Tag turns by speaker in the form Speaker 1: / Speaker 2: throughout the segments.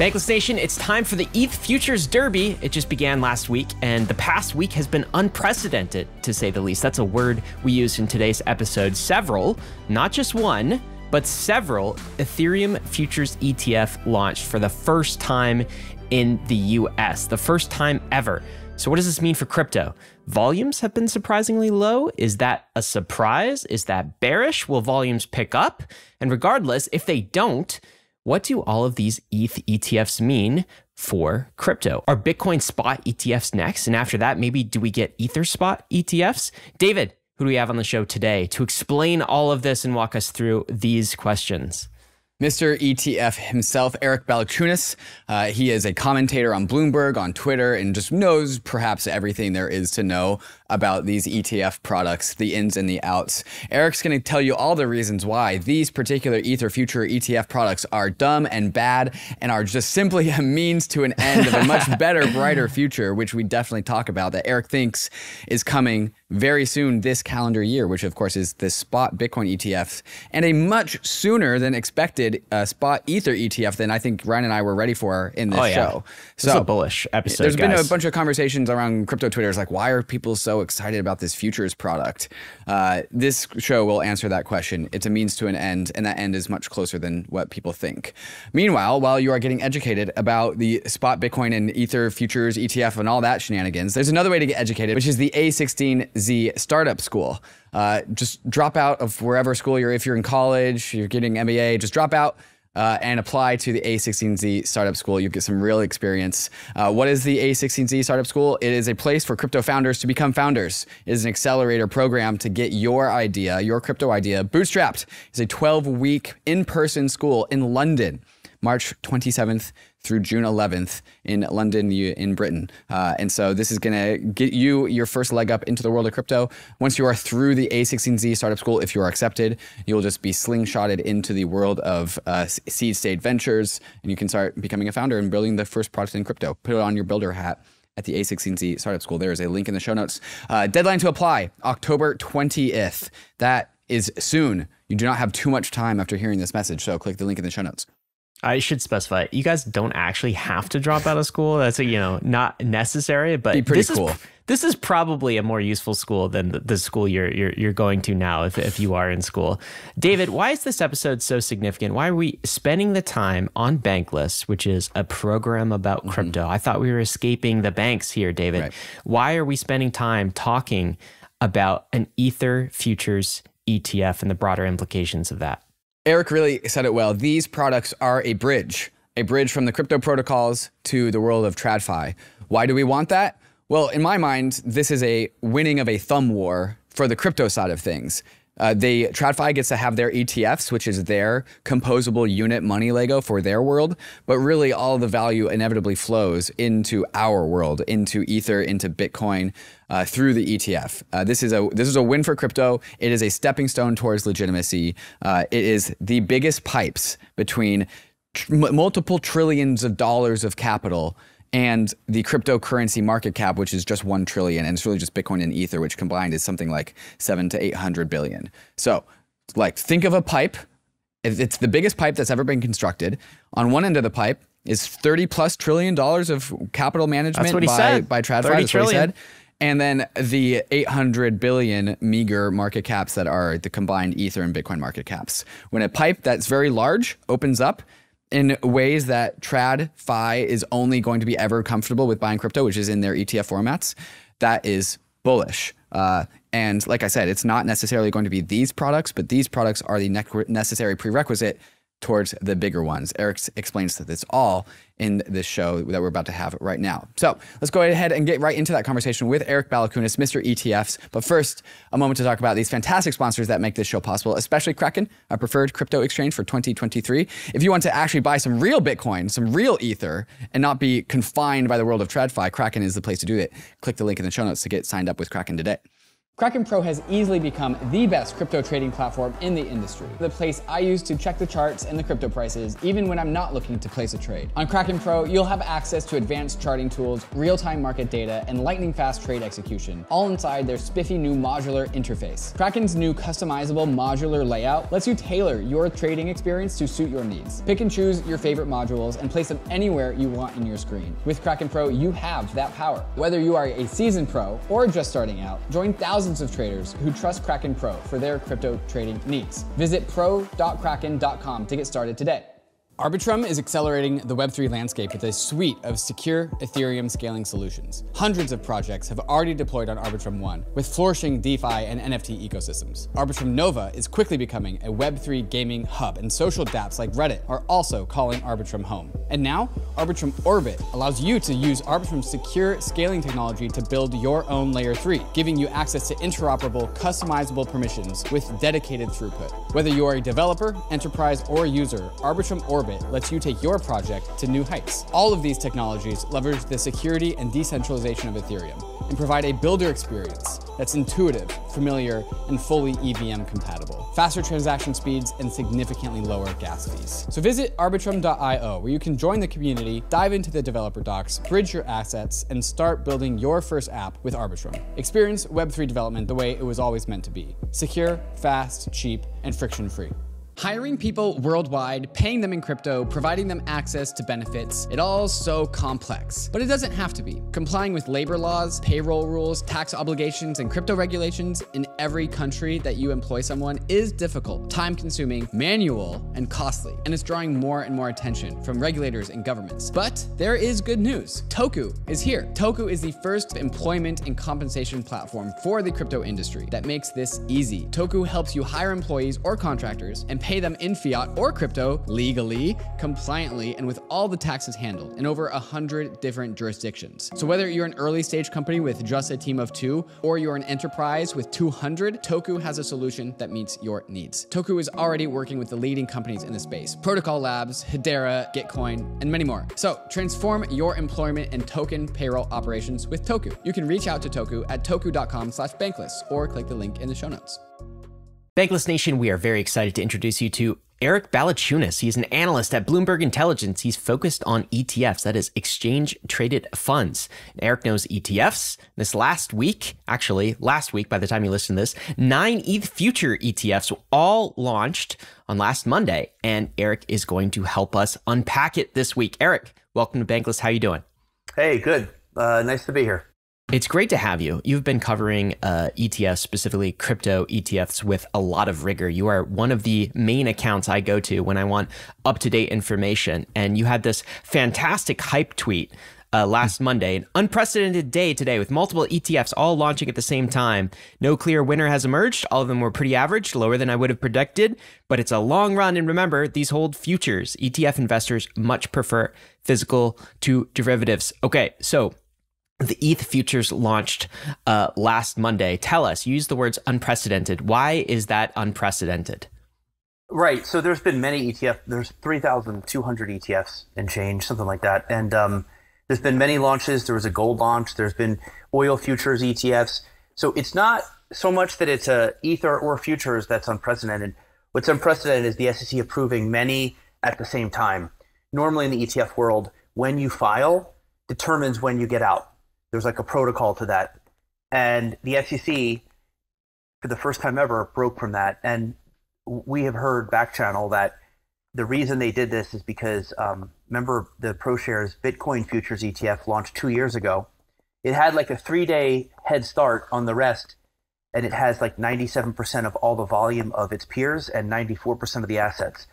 Speaker 1: Bankless Nation, it's time for the ETH Futures Derby. It just began last week, and the past week has been unprecedented, to say the least. That's a word we use in today's episode. Several, not just one, but several Ethereum Futures ETF launched for the first time in the US, the first time ever. So, what does this mean for crypto? Volumes have been surprisingly low. Is that a surprise? Is that bearish? Will volumes pick up? And regardless, if they don't, what do all of these ETH ETFs mean for crypto? Are Bitcoin spot ETFs next? And after that, maybe do we get Ether spot ETFs? David, who do we have on the show today to explain all of this and walk us through these questions?
Speaker 2: Mr. ETF himself, Eric Balchunas. Uh, he is a commentator on Bloomberg, on Twitter, and just knows perhaps everything there is to know about these ETF products, the ins and the outs. Eric's going to tell you all the reasons why these particular Ether Future ETF products are dumb and bad and are just simply a means to an end of a much better, brighter future, which we definitely talk about that Eric thinks is coming very soon this calendar year, which of course is the spot Bitcoin ETF, and a much sooner than expected uh, spot Ether ETF than I think Ryan and I were ready for in this
Speaker 1: oh, yeah.
Speaker 2: show.
Speaker 1: So this is a bullish episode.
Speaker 2: There's
Speaker 1: guys.
Speaker 2: been a bunch of conversations around crypto Twitter. It's like, why are people so excited about this futures product? Uh, this show will answer that question. It's a means to an end, and that end is much closer than what people think. Meanwhile, while you are getting educated about the spot Bitcoin and Ether futures ETF and all that shenanigans, there's another way to get educated, which is the A16 Z Startup School. Uh, just drop out of wherever school you're. If you're in college, you're getting MBA, just drop out. Uh, and apply to the A16Z Startup School. You'll get some real experience. Uh, what is the A16Z Startup School? It is a place for crypto founders to become founders. It is an accelerator program to get your idea, your crypto idea, bootstrapped. It's a 12 week in person school in London. March 27th through June 11th in London, in Britain. Uh, and so this is going to get you your first leg up into the world of crypto. Once you are through the A16Z Startup School, if you are accepted, you'll just be slingshotted into the world of uh, seed stage ventures, and you can start becoming a founder and building the first product in crypto. Put it on your builder hat at the A16Z Startup School. There is a link in the show notes. Uh, deadline to apply, October 20th. That is soon. You do not have too much time after hearing this message, so click the link in the show notes.
Speaker 1: I should specify, you guys don't actually have to drop out of school. That's a, you know not necessary, but
Speaker 2: Be pretty
Speaker 1: this
Speaker 2: cool.
Speaker 1: is this is probably a more useful school than the, the school you're, you're you're going to now if if you are in school. David, why is this episode so significant? Why are we spending the time on Bankless, which is a program about mm-hmm. crypto? I thought we were escaping the banks here, David. Right. Why are we spending time talking about an Ether futures ETF and the broader implications of that?
Speaker 2: Eric really said it well. These products are a bridge, a bridge from the crypto protocols to the world of TradFi. Why do we want that? Well, in my mind, this is a winning of a thumb war for the crypto side of things. Uh, they TradFi gets to have their ETFs, which is their composable unit money Lego for their world, but really all the value inevitably flows into our world, into Ether, into Bitcoin, uh, through the ETF. Uh, this is a this is a win for crypto. It is a stepping stone towards legitimacy. Uh, it is the biggest pipes between tr- multiple trillions of dollars of capital and the cryptocurrency market cap, which is just one trillion, and it's really just Bitcoin and Ether, which combined is something like seven to eight hundred billion. So, like, think of a pipe. It's the biggest pipe that's ever been constructed. On one end of the pipe is thirty plus trillion dollars of capital management
Speaker 1: by
Speaker 2: said. by TradFi. That's what he said. And then the 800 billion meager market caps that are the combined Ether and Bitcoin market caps. When a pipe that's very large opens up, in ways that TradFi is only going to be ever comfortable with buying crypto, which is in their ETF formats, that is bullish. Uh, and like I said, it's not necessarily going to be these products, but these products are the necessary prerequisite towards the bigger ones. Eric explains that this all in this show that we're about to have right now. So let's go ahead and get right into that conversation with Eric Balchunas, Mr. ETFs. But first, a moment to talk about these fantastic sponsors that make this show possible, especially Kraken, our preferred crypto exchange for 2023. If you want to actually buy some real Bitcoin, some real Ether, and not be confined by the world of TradFi, Kraken is the place to do it. Click the link in the show notes to get signed up with Kraken today.
Speaker 3: Kraken Pro has easily become the best crypto trading platform in the industry. The place I use to check the charts and the crypto prices, even when I'm not looking to place a trade. On Kraken Pro, you'll have access to advanced charting tools, real-time market data, and lightning fast trade execution, all inside their spiffy new modular interface. Kraken's new customizable modular layout lets you tailor your trading experience to suit your needs. Pick and choose your favorite modules and place them anywhere you want in your screen. With Kraken Pro, you have that power. Whether you are a seasoned pro or just starting out, join thousands thousands of traders who trust Kraken Pro for their crypto trading needs. Visit pro.kraken.com to get started today. Arbitrum is accelerating the Web3 landscape with a suite of secure Ethereum scaling solutions. Hundreds of projects have already deployed on Arbitrum One, with flourishing DeFi and NFT ecosystems. Arbitrum Nova is quickly becoming a Web3 gaming hub, and social dApps like Reddit are also calling Arbitrum home. And now, Arbitrum Orbit allows you to use Arbitrum's secure scaling technology to build your own Layer 3, giving you access to interoperable, customizable permissions with dedicated throughput. Whether you are a developer, enterprise, or user, Arbitrum Orbit Orbit lets you take your project to new heights. All of these technologies leverage the security and decentralization of Ethereum and provide a builder experience that's intuitive, familiar, and fully EVM compatible. Faster transaction speeds and significantly lower gas fees. So visit arbitrum.io where you can join the community, dive into the developer docs, bridge your assets, and start building your first app with Arbitrum. Experience Web3 development the way it was always meant to be. Secure, fast, cheap, and friction-free. Hiring people worldwide, paying them in crypto, providing them access to benefits, it all so complex. But it doesn't have to be. Complying with labor laws, payroll rules, tax obligations, and crypto regulations in every country that you employ someone is difficult, time consuming, manual, and costly. And it's drawing more and more attention from regulators and governments. But there is good news. Toku is here. Toku is the first employment and compensation platform for the crypto industry that makes this easy. Toku helps you hire employees or contractors and pay pay them in fiat or crypto legally, compliantly, and with all the taxes handled in over 100 different jurisdictions. So whether you're an early stage company with just a team of two, or you're an enterprise with 200, Toku has a solution that meets your needs. Toku is already working with the leading companies in the space, Protocol Labs, Hedera, Gitcoin, and many more. So transform your employment and token payroll operations with Toku. You can reach out to Toku at toku.com slash bankless or click the link in the show notes.
Speaker 1: Bankless Nation, we are very excited to introduce you to Eric Balchunas. He's an analyst at Bloomberg Intelligence. He's focused on ETFs, that is exchange traded funds. And Eric knows ETFs. This last week, actually, last week, by the time you listen to this, nine ETH future ETFs all launched on last Monday. And Eric is going to help us unpack it this week. Eric, welcome to Bankless. How are you doing?
Speaker 4: Hey, good. Uh, nice to be here.
Speaker 1: It's great to have you. You've been covering uh, ETFs, specifically crypto ETFs, with a lot of rigor. You are one of the main accounts I go to when I want up to date information. And you had this fantastic hype tweet uh, last Monday, an unprecedented day today with multiple ETFs all launching at the same time. No clear winner has emerged. All of them were pretty average, lower than I would have predicted, but it's a long run. And remember, these hold futures. ETF investors much prefer physical to derivatives. Okay, so the ETH futures launched uh, last Monday. Tell us, use the words unprecedented. Why is that unprecedented?
Speaker 4: Right. So there's been many ETF. There's 3,200 ETFs and change, something like that. And um, there's been many launches. There was a gold launch. There's been oil futures ETFs. So it's not so much that it's a ether or futures that's unprecedented. What's unprecedented is the SEC approving many at the same time. Normally in the ETF world, when you file determines when you get out. There's like a protocol to that. And the SEC, for the first time ever, broke from that. And we have heard back channel that the reason they did this is because um, remember the ProShares Bitcoin futures ETF launched two years ago. It had like a three day head start on the rest, and it has like 97% of all the volume of its peers and 94% of the assets.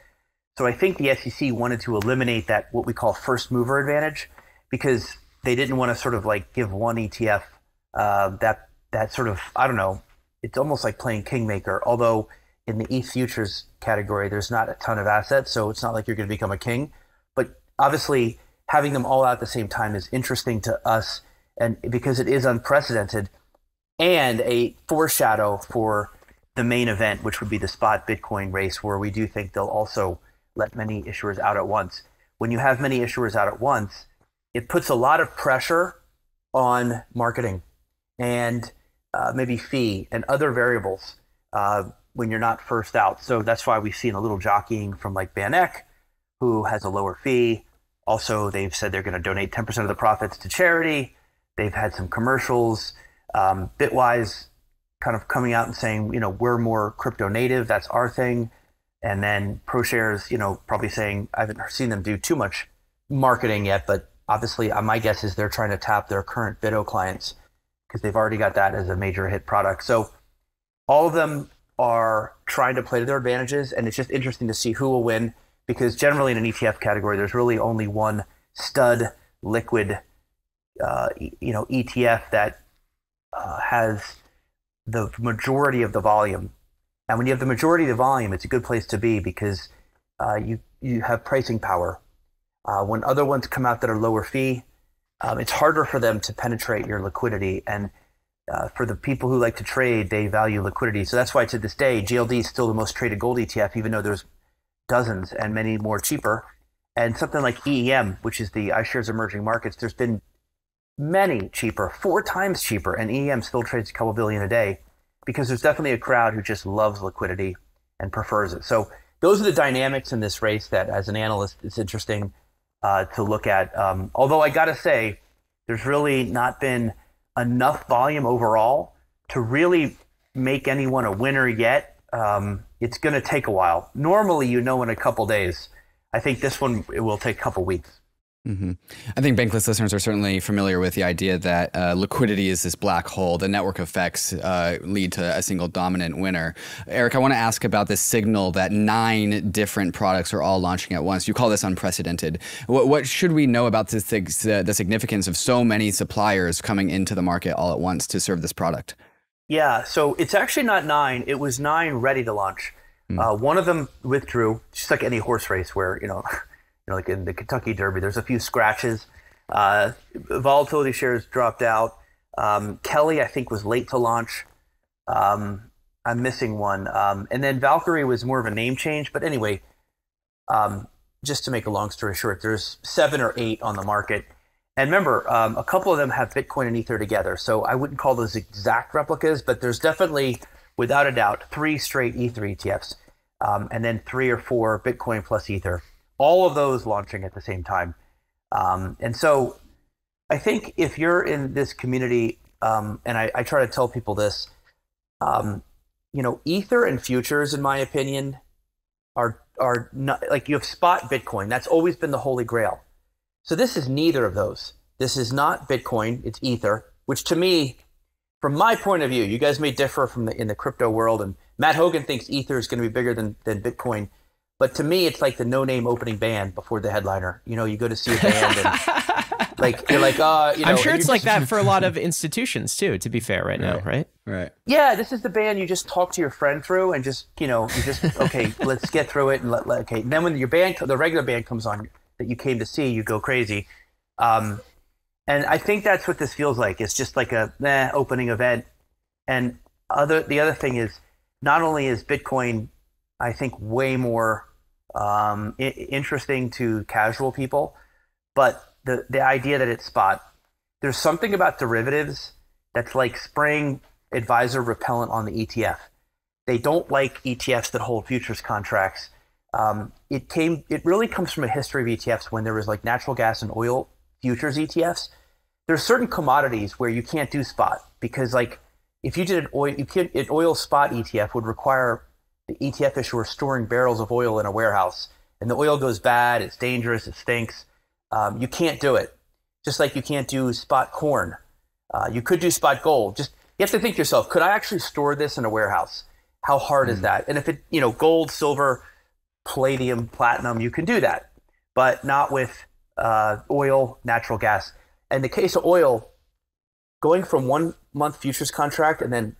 Speaker 4: So I think the SEC wanted to eliminate that what we call first mover advantage because they didn't want to sort of like give one ETF uh, that that sort of I don't know. It's almost like playing kingmaker. Although in the ETH futures category, there's not a ton of assets, so it's not like you're going to become a king. But obviously, having them all out at the same time is interesting to us, and because it is unprecedented, and a foreshadow for the main event, which would be the spot Bitcoin race, where we do think they'll also let many issuers out at once. When you have many issuers out at once, it puts a lot of pressure on marketing. And uh, maybe fee and other variables uh, when you're not first out. So that's why we've seen a little jockeying from like VanEck, who has a lower fee. Also, they've said they're going to donate 10% of the profits to charity. They've had some commercials. Um, Bitwise kind of coming out and saying, you know, we're more crypto native. That's our thing. And then ProShares, you know, probably saying, I haven't seen them do too much marketing yet, but obviously uh, my guess is they're trying to tap their current BITO clients because they've already got that as a major hit product. So all of them are trying to play to their advantages. And it's just interesting to see who will win because generally in an ETF category, there's really only one stud liquid, uh, you know, ETF that uh, has the majority of the volume. And when you have the majority of the volume, it's a good place to be because uh, you you have pricing power. Uh, when other ones come out that are lower fee, um, it's harder for them to penetrate your liquidity. And uh, for the people who like to trade, they value liquidity. So that's why to this day, GLD is still the most traded gold ETF, even though there's dozens and many more cheaper. And something like EEM, which is the iShares Emerging Markets, there's been many cheaper, four times cheaper, and EEM still trades a couple billion a day because there's definitely a crowd who just loves liquidity and prefers it. So those are the dynamics in this race that, as an analyst, it's interesting uh, to look at. Um, although I got to say, there's really not been enough volume overall to really make anyone a winner yet. Um, it's going to take a while. Normally, you know in a couple days. I think this one it will take a couple weeks.
Speaker 2: Mm-hmm. I think Bankless listeners are certainly familiar with the idea that uh, liquidity is this black hole. The network effects uh, lead to a single dominant winner. Eric, I want to ask about this signal that nine different products are all launching at once. You call this unprecedented. What, what should we know about this, uh, the significance of so many suppliers coming into the market all at once to serve this product?
Speaker 4: Yeah, so it's actually not nine. It was nine ready to launch. Mm. one of them withdrew, just like any horse race where, you know, know, like in the Kentucky Derby, there's a few scratches. Uh, volatility shares dropped out. Um, Kelly, I think, was late to launch. Um, I'm missing one. Um, and then Valkyrie was more of a name change. But anyway, um, just to make a long story short, there's seven or eight on the market. And remember, um, a couple of them have Bitcoin and Ether together. So I wouldn't call those exact replicas, but there's definitely, without a doubt, three straight Ether ETFs, um, and then three or four Bitcoin plus Ether all of those launching at the same time. Um, and so I think if you're in this community, um, and I, I, try to tell people this, um, you know, Ether and futures, in my opinion, are are not like you have spot Bitcoin. That's always been the holy grail. So this is neither of those. This is not Bitcoin. It's Ether, which to me, from my point of view, you guys may differ from the in the crypto world, and Matt Hougan thinks Ether is going to be bigger than than Bitcoin. But to me, it's like the no-name opening band before the headliner. You know, you go to see a band and like you're like, uh, you know.
Speaker 1: I'm sure it's like that for a lot of institutions too. To be fair, right, right now, right?
Speaker 2: Right.
Speaker 4: Yeah, this is the band you just talk to your friend through and just you know you just okay, let's get through it and let, let okay. And then when your band, the regular band comes on that you came to see, you go crazy. Um, and I think that's what this feels like. It's just like a eh, opening event. And other the other thing is, not only is Bitcoin, I think, way more um, I- interesting to casual people. But the, the idea that it's spot, there's something about derivatives that's like spraying advisor repellent on the ETF. They don't like ETFs that hold futures contracts. Um, it came. It really comes from a history of ETFs when there was like natural gas and oil futures ETFs. There's certain commodities where you can't do spot because like if you did an oil, you can an oil spot ETF would require the ETF issuer storing barrels of oil in a warehouse, and the oil goes bad, it's dangerous, it stinks. Um, you can't do it. Just like you can't do spot corn. Uh, you could do spot gold. Just you have to think to yourself, could I actually store this in a warehouse? How hard mm. is hmm. that? And if it, you know, gold, silver, palladium, platinum, you can do that, but not with uh, oil, natural gas. In the case of oil, going from one month futures contract and then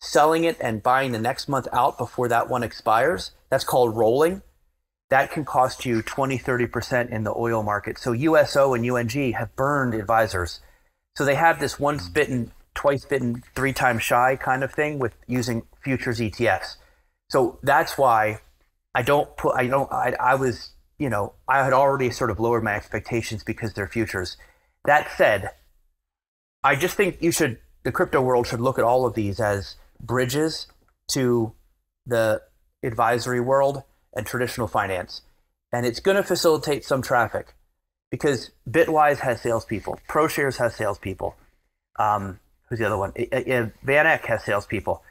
Speaker 4: selling it and buying the next month out before that one expires. That's called rolling. That can cost you 20, 30% in the oil market. So USO and UNG have burned advisors. So they have this once bitten, mm-hmm. twice bitten, three times shy kind of thing with using futures ETFs. So that's why I don't put, I don't, I, I was, you know, I had already sort of lowered my expectations because they're futures. That said, I just think you should the crypto world should look at all of these as bridges to the advisory world and traditional finance. And it's going to facilitate some traffic because Bitwise has salespeople, ProShares has salespeople. Um, who's the other one? Van Eck has salespeople.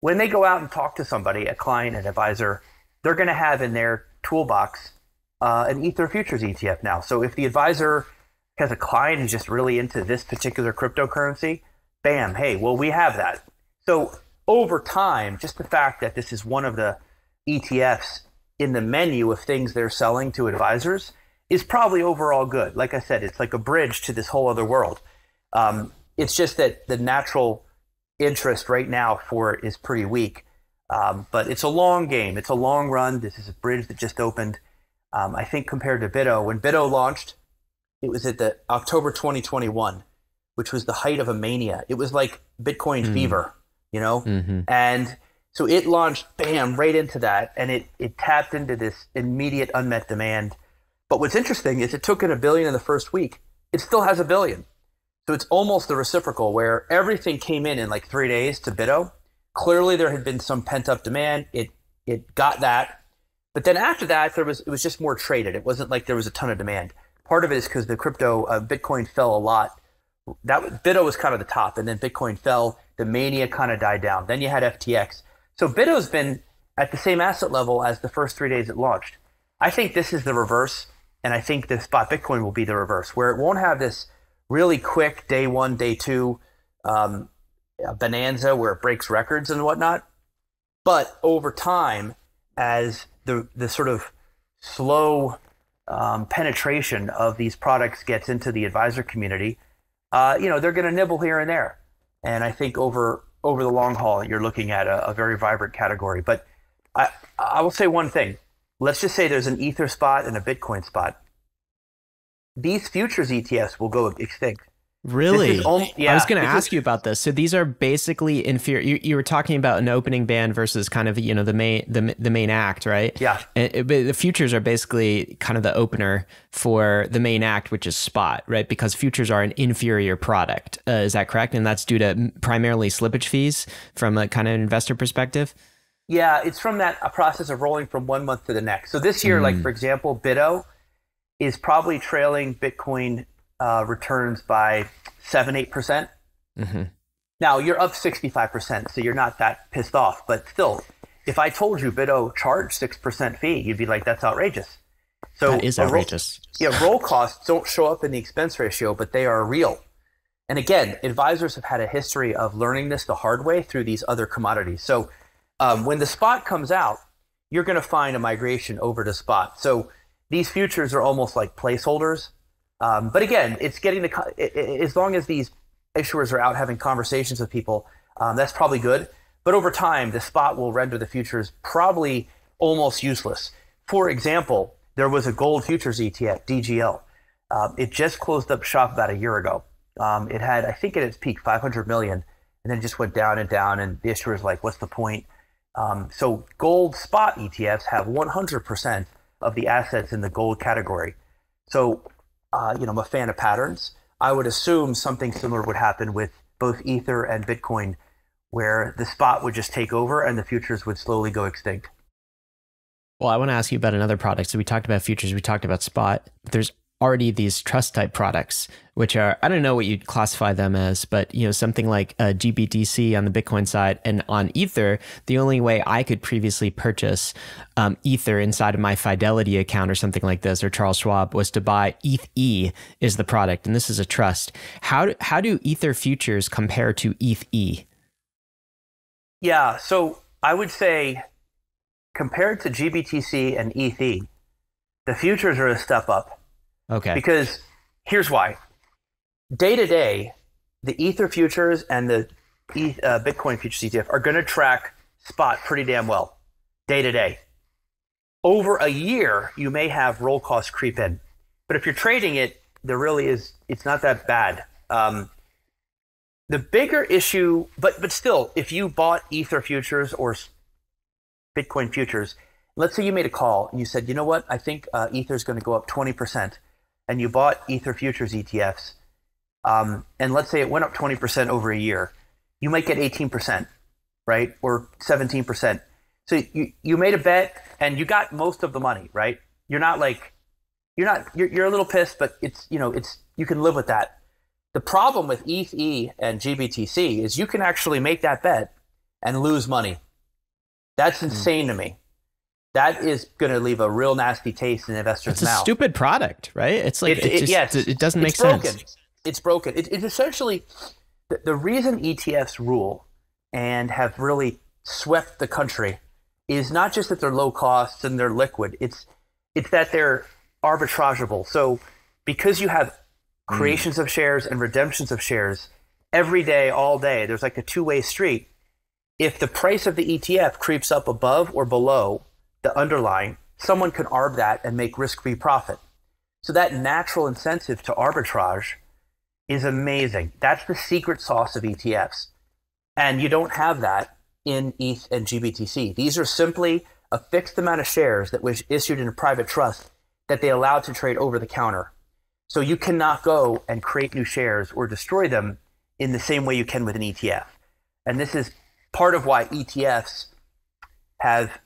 Speaker 4: When they go out and talk to somebody, a client, an advisor, they're going to have in their toolbox uh, an Ether futures ETF now. So if the advisor has a client who's just really into this particular cryptocurrency, bam, hey, well, we have that. So over time, just the fact that this is one of the ETFs in the menu of things they're selling to advisors is probably overall good. Like I said, it's like a bridge to this whole other world. Um, it's just that the natural interest right now for it is pretty weak. Um, but it's a long game. It's a long run. This is a bridge that just opened. Um, I think compared to BITO, when BITO launched, it was at the October 2021, which was the height of a mania. It was like Bitcoin mm. fever, you know? Mm-hmm. And so it launched, bam, right into that. And it, it tapped into this immediate unmet demand. But what's interesting is it took it a billion in the first week. It still has a billion. So it's almost the reciprocal where everything came in in like three days to BITO. Clearly, there had been some pent up demand. It it got that, but then after that, there was it was just more traded. It wasn't like there was a ton of demand. Part of it is because the crypto uh, Bitcoin fell a lot. That BITO was kind of the top, and then Bitcoin fell. The mania kind of died down. Then you had FTX. So BITO's been at the same asset level as the first three days it launched. I think this is the reverse, and I think the spot Bitcoin will be the reverse, where it won't have this really quick day one, day two um, bonanza where it breaks records and whatnot. But over time, as the the sort of slow um, penetration of these products gets into the advisor community, uh, you know they're going to nibble here and there. And I think over over the long haul, you're looking at a, a very vibrant category. But I I will say one thing. Let's just say there's an Ether spot and a Bitcoin spot these futures ETFs will go extinct.
Speaker 1: Really? Only, yeah, I was going to ask you about this. So these are basically inferior. You, you, were talking about an opening band versus kind of you know the main the, the main act, right?
Speaker 4: Yeah.
Speaker 1: And it, the futures are basically kind of the opener for the main act, which is spot, right? Because futures are an inferior product. Uh, is that correct? And that's due to primarily slippage fees from a kind of investor perspective.
Speaker 4: Yeah, it's from that a process of rolling from one month to the next. So this year, mm. like for example, BITO is probably trailing Bitcoin uh, returns by seven, eight percent. Mm-hmm. Now you're up 65%, so you're not that pissed off. But still, if I told you BITO charged 6% fee, you'd be like, that's outrageous.
Speaker 1: So that is outrageous.
Speaker 4: Roll, yeah, roll costs don't show up in the expense ratio, but they are real. And again, advisors have had a history of learning this the hard way through these other commodities. So um, when the spot comes out, you're going to find a migration over to spot. So these futures are almost like placeholders. Um, but again, it's getting the as long as these issuers are out having conversations with people, um, that's probably good. But over time, the spot will render the futures probably almost useless. For example, there was a gold futures ETF, DGL. Um, it just closed up shop about a year ago. Um, it had, I think, at its peak, 500 million, and then just went down and down. And the issuers like, what's the point? Um, so gold spot ETFs have 100% of the assets in the gold category. So, uh, you know, I'm a fan of patterns. I would assume something similar would happen with both Ether and Bitcoin, where the spot would just take over and the futures would slowly go extinct.
Speaker 1: Well, I want to ask you about another product. So we talked about futures, we talked about spot. There's already these trust type products, which are I don't know what you'd classify them as, but you know something like a GBTC on the Bitcoin side and on Ether. The only way I could previously purchase um, Ether inside of my Fidelity account or something like this or Charles Schwab was to buy ETH E is the product, and this is a trust. How do, how do Ether futures compare to ETH E?
Speaker 4: Yeah, so I would say compared to GBTC and ETH, the futures are a step up
Speaker 1: Okay.
Speaker 4: Because here's why. Day to day, the Ether futures and the uh, Bitcoin futures ETF are going to track spot pretty damn well, day to day. Over a year, you may have roll costs creep in, but if you're trading it, there really is. It's not that bad. Um, the bigger issue, but but still, if you bought Ether futures or Bitcoin futures, let's say you made a call and you said, you know what, I think uh, Ether is going to go up twenty percent and you bought Ether futures ETFs, um, and let's say it went up 20% over a year, you might get 18%, right? Or 17%. So you, you made a bet and you got most of the money, right? You're not like, you're not, you're, you're a little pissed, but it's, you know, it's, you can live with that. The problem with ETH and GBTC is you can actually make that bet and lose money. That's hmm. insane mm. to me. That is going to leave a real nasty taste in investors'
Speaker 1: It's
Speaker 4: a
Speaker 1: stupid product, right? It's like it, it, just, yes, it doesn't make
Speaker 4: broken.
Speaker 1: sense.
Speaker 4: It's broken. It, it's essentially the, the reason ETFs rule and have really swept the country is not just that they're low cost and they're liquid. It's it's that they're arbitrageable. So because you have hmm. creations mm. of shares and redemptions of shares every day, all day, there's like a two way street. If the price of the ETF creeps up above or below the underlying, someone can arb that and make risk free profit. So that natural incentive to arbitrage is amazing. That's the secret sauce of ETFs. And you don't have that in ETH and GBTC. These are simply a fixed amount of shares that was issued in a private trust that they allowed to trade over the counter. So you cannot go and create new shares or destroy them in the same way you can with an ETF. And this is part of why ETFs have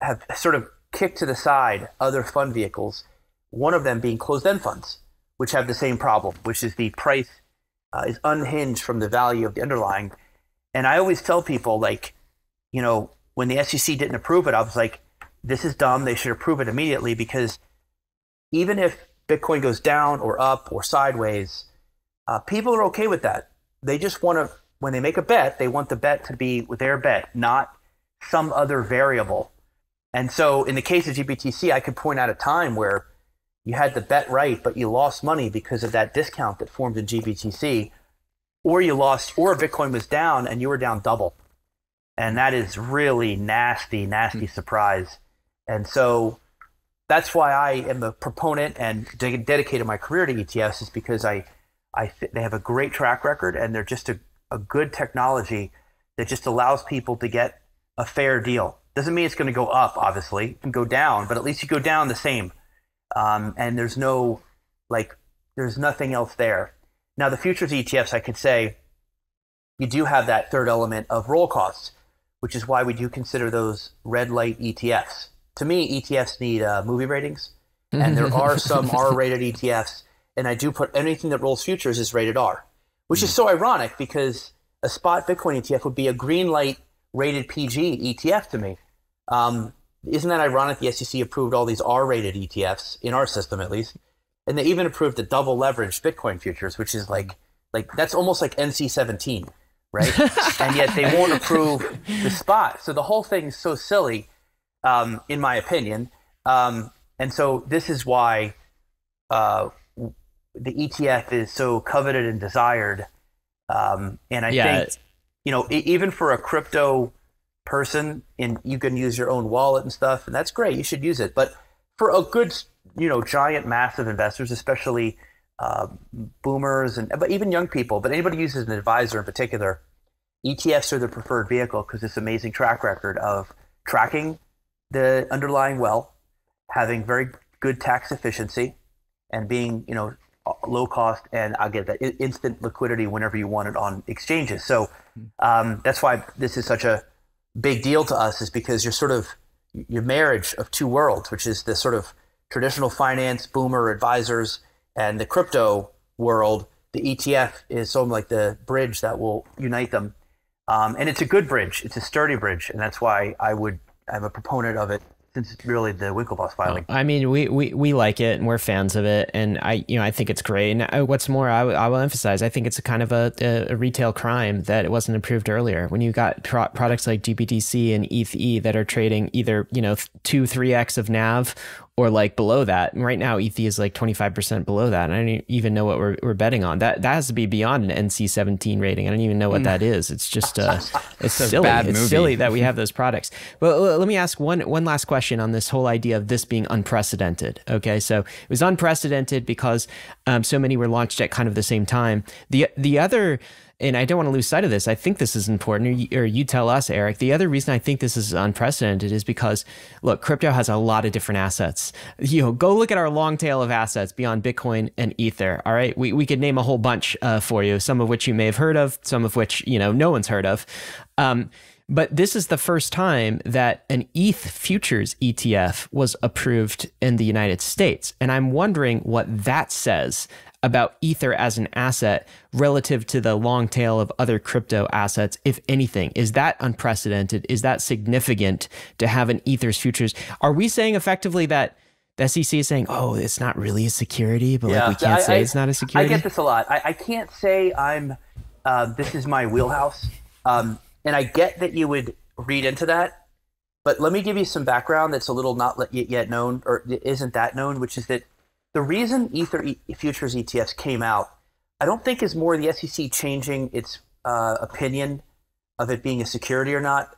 Speaker 4: have sort of kicked to the side other fund vehicles, one of them being closed-end funds, which have the same problem, which is the price uh, is unhinged from the value of the underlying. And I always tell people, like, you know, when the SEC didn't approve it, I was like, this is dumb. They should approve it immediately because even if Bitcoin goes down or up or sideways, uh, people are okay with that. They just want to, when they make a bet, they want the bet to be their bet, not some other variable. And so in the case of GBTC, I could point out a time where you had the bet right, but you lost money because of that discount that formed in GBTC, or you lost, or Bitcoin was down and you were down double. And that is really nasty, nasty mm-hmm. surprise. And so that's why I am a proponent and de- dedicated my career to ETFs is because I, I th- they have a great track record and they're just a, a good technology that just allows people to get a fair deal. Doesn't mean it's going to go up, obviously, it can go down, but at least you go down the same. Um, and there's no, like, there's nothing else there. Now, the futures ETFs, I could say, you do have that third element of roll costs, which is why we do consider those red light ETFs. To me, ETFs need uh, movie ratings, and there are some R rated ETFs, and I do put anything that rolls futures is rated R, which is so ironic because a spot Bitcoin ETF would be a green light rated PG ETF to me. Um, isn't that ironic? The SEC approved all these R-rated ETFs in our system, at least, and they even approved the double leveraged Bitcoin futures, which is like like that's almost like NC seventeen, right? and yet they won't approve the spot. So the whole thing is so silly, um, in my opinion. Um, and so this is why uh, the ETF is so coveted and desired. Um, and I yeah. think, you know, even for a crypto person and you can use your own wallet and stuff and that's great you should use it. But for a good you know giant massive investors especially uh, boomers and but even young people but anybody uses an advisor in particular etfs are the preferred vehicle because it's amazing track record of tracking the underlying well having very good tax efficiency and being you know low cost and i'll get that instant liquidity whenever you want it on exchanges. So um, that's why this is such a big deal to us is because you're sort of your marriage of two worlds, which is the sort of traditional finance boomer advisors and the crypto world. The ETF is sort of like the bridge that will unite them, um, and it's a good bridge. It's a sturdy bridge, and that's why I would. I'm a proponent of it since it's really the Winklevoss filing.
Speaker 1: I mean, we, we, we like it and we're fans of it, and I you know I think it's great. And uh, what's more, I, I will emphasize, I think it's a kind of a, a, retail crime that it wasn't approved earlier. When you got pro- products like GBTC and ETH that are trading either you know two three x of NAV or like below that. And right now, ETH is like 25% below that. And I don't even know what we're, we're betting on. That that has to be beyond an NC 17 rating. I don't even know what that is. It's just, uh, it's silly. It's movie. silly that we have those products. But let me ask one, one last question on this whole idea of this being unprecedented. Okay. So it was unprecedented because um, so many were launched at kind of the same time. The, the other, and I don't want to lose sight of this. I think this is important, or you, tell us, Eric. The other reason I think this is unprecedented is because, look, crypto has a lot of different assets. You know, go look at our long tail of assets beyond Bitcoin and Ether. All right, we we could name a whole bunch uh, for you, some of which you may have heard of, some of which you know no one's heard of. Um, but this is the first time that an ETH futures ETF was approved in the United States. And I'm wondering what that says about Ether as an asset relative to the long tail of other crypto assets, if anything. Is that unprecedented? Is that significant to have an Ether's futures? Are we saying effectively that? The SEC is saying, "Oh, it's not really a security, but yeah, like we can't I, say I, it's not a security."
Speaker 4: I get this a lot. I, I can't say I'm. Uh, this is my wheelhouse. Um, and I get that you would read into that, but let me give you some background that's a little not yet known or isn't that known, which is that the reason Ether futures ETFs came out, I don't think is more the SEC changing its uh, opinion of it being a security or not,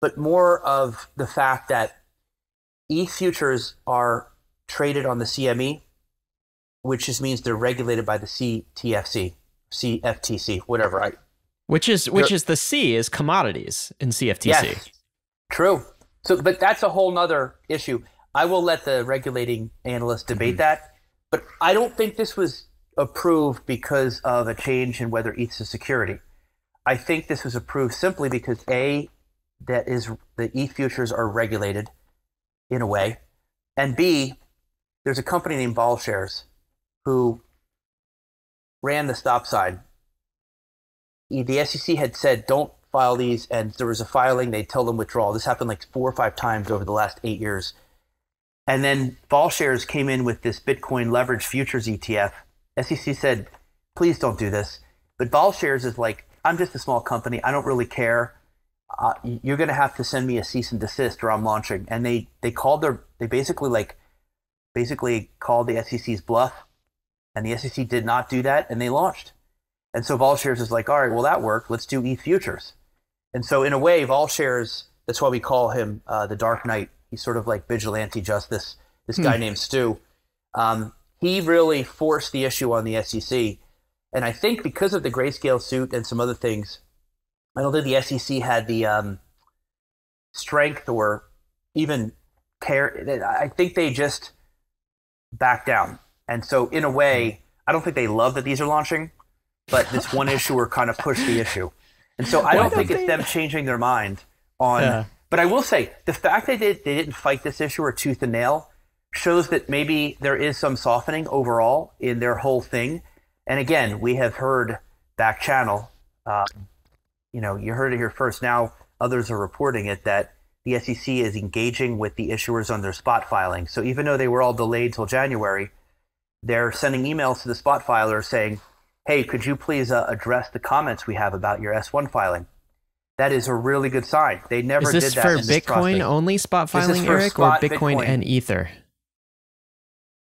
Speaker 4: but more of the fact that ETH futures are traded on the CME, which just means they're regulated by the CTFC, CFTC, whatever. I
Speaker 1: which is which is the C is commodities in CFTC.
Speaker 4: Yes, true. So, but that's a whole nother issue. I will let the regulating analysts debate mm-hmm. that, but I don't think this was approved because of a change in whether ETH is security. I think this was approved simply because a that is the ETH futures are regulated in a way, and b there's a company named VolShares who ran the stop sign the SEC had said don't file these, and there was a filing. They tell them withdraw. This happened like four or five times over the last eight years. And then VolShares came in with this Bitcoin leverage futures ETF. SEC said, please don't do this. But VolShares is like, I'm just a small company. I don't really care. Uh, you're going to have to send me a cease and desist or I'm launching. And they, they called their, they basically like, basically called the SEC's bluff. And the SEC did not do that. And they launched. And so VolShares is like, all right, well, that worked. Let's do ETH futures. And so, in a way, VolShares, that's why we call him uh, the Dark Knight. He's sort of like vigilante justice, this guy hmm. named Stu. Um, he really forced the issue on the SEC. And I think because of the grayscale suit and some other things, I don't think the SEC had the um, strength or even care. I think they just backed down. And so, in a way, I don't think they love that these are launching but this one issuer kind of pushed the issue. And so I don't, don't think they... it's them changing their mind on. Yeah. But I will say the fact that they, they didn't fight this issue or tooth and nail shows that maybe there is some softening overall in their whole thing. And again, we have heard back channel. Uh, you know, you heard it here first. Now others are reporting it that the SEC is engaging with the issuers on their spot filing. So even though they were all delayed till January, they're sending emails to the spot filer saying, hey, could you please uh, address the comments we have about your S1 filing? That is a really good sign. They never
Speaker 1: is this
Speaker 4: did
Speaker 1: that. for Bitcoin only spot filing, Eric, or Bitcoin, Bitcoin, and Ether?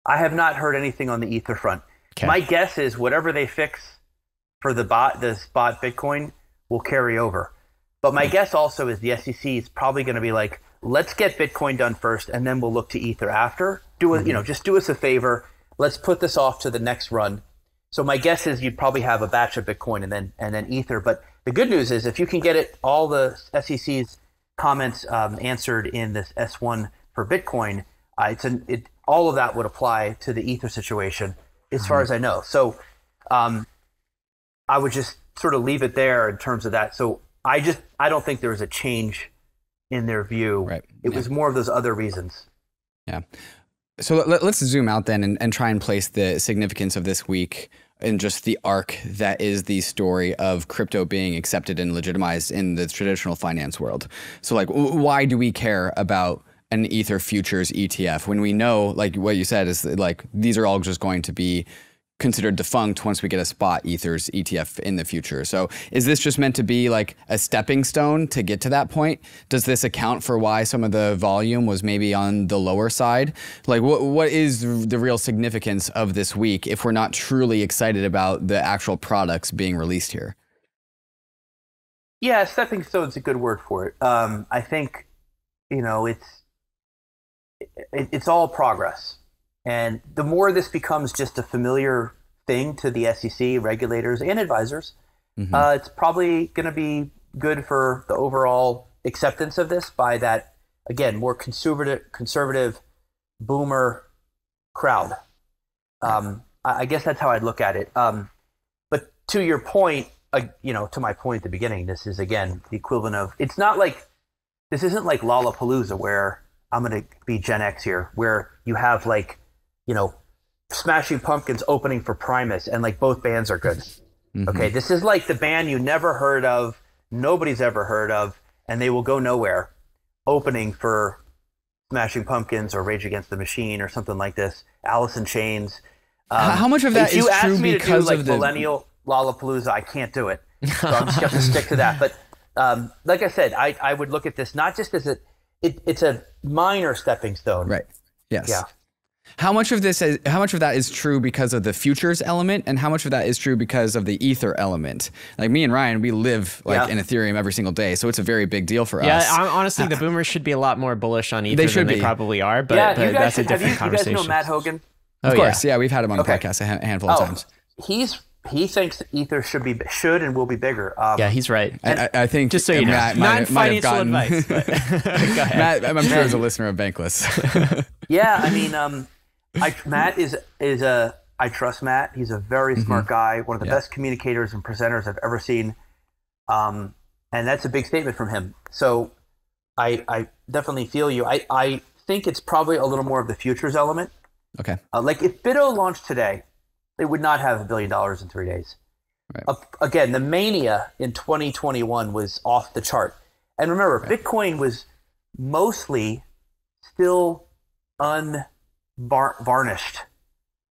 Speaker 4: I have not heard anything on the Ether front. Okay. My guess is whatever they fix for the bot, the spot Bitcoin will carry over. But my guess also is the SEC is probably going to be like, let's get Bitcoin done first, and then we'll look to Ether after. Do it, mm-hmm. you know, just do us a favor. Let's put this off to the next run so my guess is you'd probably have a batch of Bitcoin and then and then Ether. But the good news is if you can get it all the SEC's comments um, answered in this S1 for Bitcoin, uh, it's an, it all of that would apply to the Ether situation as mm-hmm. far as I know. So um, I would just sort of leave it there in terms of that. So I just I don't think there was a change in their view.
Speaker 2: Right.
Speaker 4: It yeah. was more of those other reasons.
Speaker 2: Yeah. So let, us zoom out then and, and try and place the significance of this week in just the arc that is the story of crypto being accepted and legitimized in the traditional finance world. So, like, why do we care about an Ether futures ETF when we know, like what you said, is like these are all just going to be considered defunct once we get a spot ethers ETF in the future. So is this just meant to be like a stepping stone to get to that point? Does this account for why some of the volume was maybe on the lower side? Like what what is the real significance of this week if we're not truly excited about the actual products being released here?
Speaker 4: Yeah, stepping stone is a good word for it. Um, I think, you know, it's it, it's all progress and the more this becomes just a familiar thing to the SEC, regulators, and advisors,
Speaker 2: Mm-hmm.
Speaker 4: Uh, it's probably going to be good for the overall acceptance of this by that again more conservative conservative boomer crowd. Um, I I guess that's how I'd look at it. Um, but to your point, uh, you know, to my point at the beginning, this is again the equivalent of. It's not like this isn't like Lollapalooza where I'm going to be Gen X here, where you have like, you know, Smashing Pumpkins opening for Primus, and like both bands are good. Okay, this is like the band you never heard of, nobody's ever heard of, and they will go nowhere, opening for Smashing Pumpkins or Rage Against the Machine or something like this. Alice in Chains.
Speaker 2: How- how much of that
Speaker 4: if you
Speaker 2: is
Speaker 4: ask
Speaker 2: true
Speaker 4: me
Speaker 2: because
Speaker 4: to do like
Speaker 2: of the-
Speaker 4: millennial Lollapalooza, I can't do it. So I'm just going to stick to that. But um, like I said, I, I would look at this not just as a it, it's a minor stepping stone.
Speaker 2: Right. Yes.
Speaker 4: Yeah.
Speaker 2: How much of this is how much of that is true because of the futures element and how much of that is true because of the ether element? Like me and Ryan, we live like
Speaker 4: Yeah.
Speaker 2: in Ethereum every single day, so it's a very big deal for us.
Speaker 1: Yeah,
Speaker 2: us.
Speaker 1: hon- honestly, the uh, boomers should be a lot more bullish on Ether
Speaker 2: They should
Speaker 1: than they
Speaker 2: be.
Speaker 1: probably are, but,
Speaker 4: yeah,
Speaker 1: but
Speaker 4: you guys
Speaker 1: that's a
Speaker 4: should, have you,
Speaker 1: different
Speaker 4: you guys
Speaker 1: conversation.
Speaker 4: know Matt Hougan?
Speaker 1: oh,
Speaker 2: of course, yeah. we've had him on the
Speaker 4: Okay.
Speaker 2: podcast a handful of
Speaker 4: Oh,
Speaker 2: times.
Speaker 4: he's he thinks Ether should be should and will be bigger. Um,
Speaker 1: Yeah, he's right.
Speaker 2: I, I- I think
Speaker 1: Just so you know,
Speaker 2: Matt might,
Speaker 1: not
Speaker 2: might have
Speaker 1: financial
Speaker 2: gotten,
Speaker 1: advice. But go ahead.
Speaker 2: Matt, I'm sure is a listener of Bankless.
Speaker 4: Yeah, I mean, um, I, Matt is is a I trust Matt. He's a very smart guy, one of the
Speaker 2: Yeah.
Speaker 4: best communicators and presenters I've ever seen, um, and that's a big statement from him. So, I I definitely feel you. I I think it's probably a little more of the futures element.
Speaker 2: okay.
Speaker 4: Uh, like if BITO launched today, they would not have a billion dollars in three days.
Speaker 2: Right.
Speaker 4: Uh, again, the mania in 2021 was off the chart. And remember, Bitcoin was mostly still unvarnished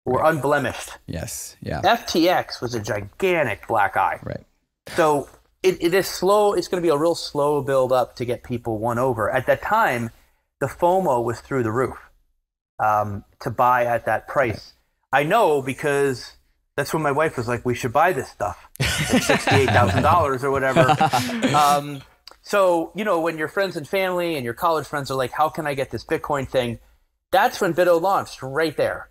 Speaker 4: or unblemished.
Speaker 2: Yes. Yeah.
Speaker 4: FTX was a gigantic black eye.
Speaker 2: Right.
Speaker 4: So it, it is slow. It's going to be a real slow build up to get people won over. At that time, the FOMO was through the roof um, to buy at that price. I know because that's when my wife was like, "We should buy this stuff, at sixty-eight thousand dollars or whatever." um, so you know, when your friends and family and your college friends are like, "How can I get this Bitcoin thing?" That's when BITO launched, right there.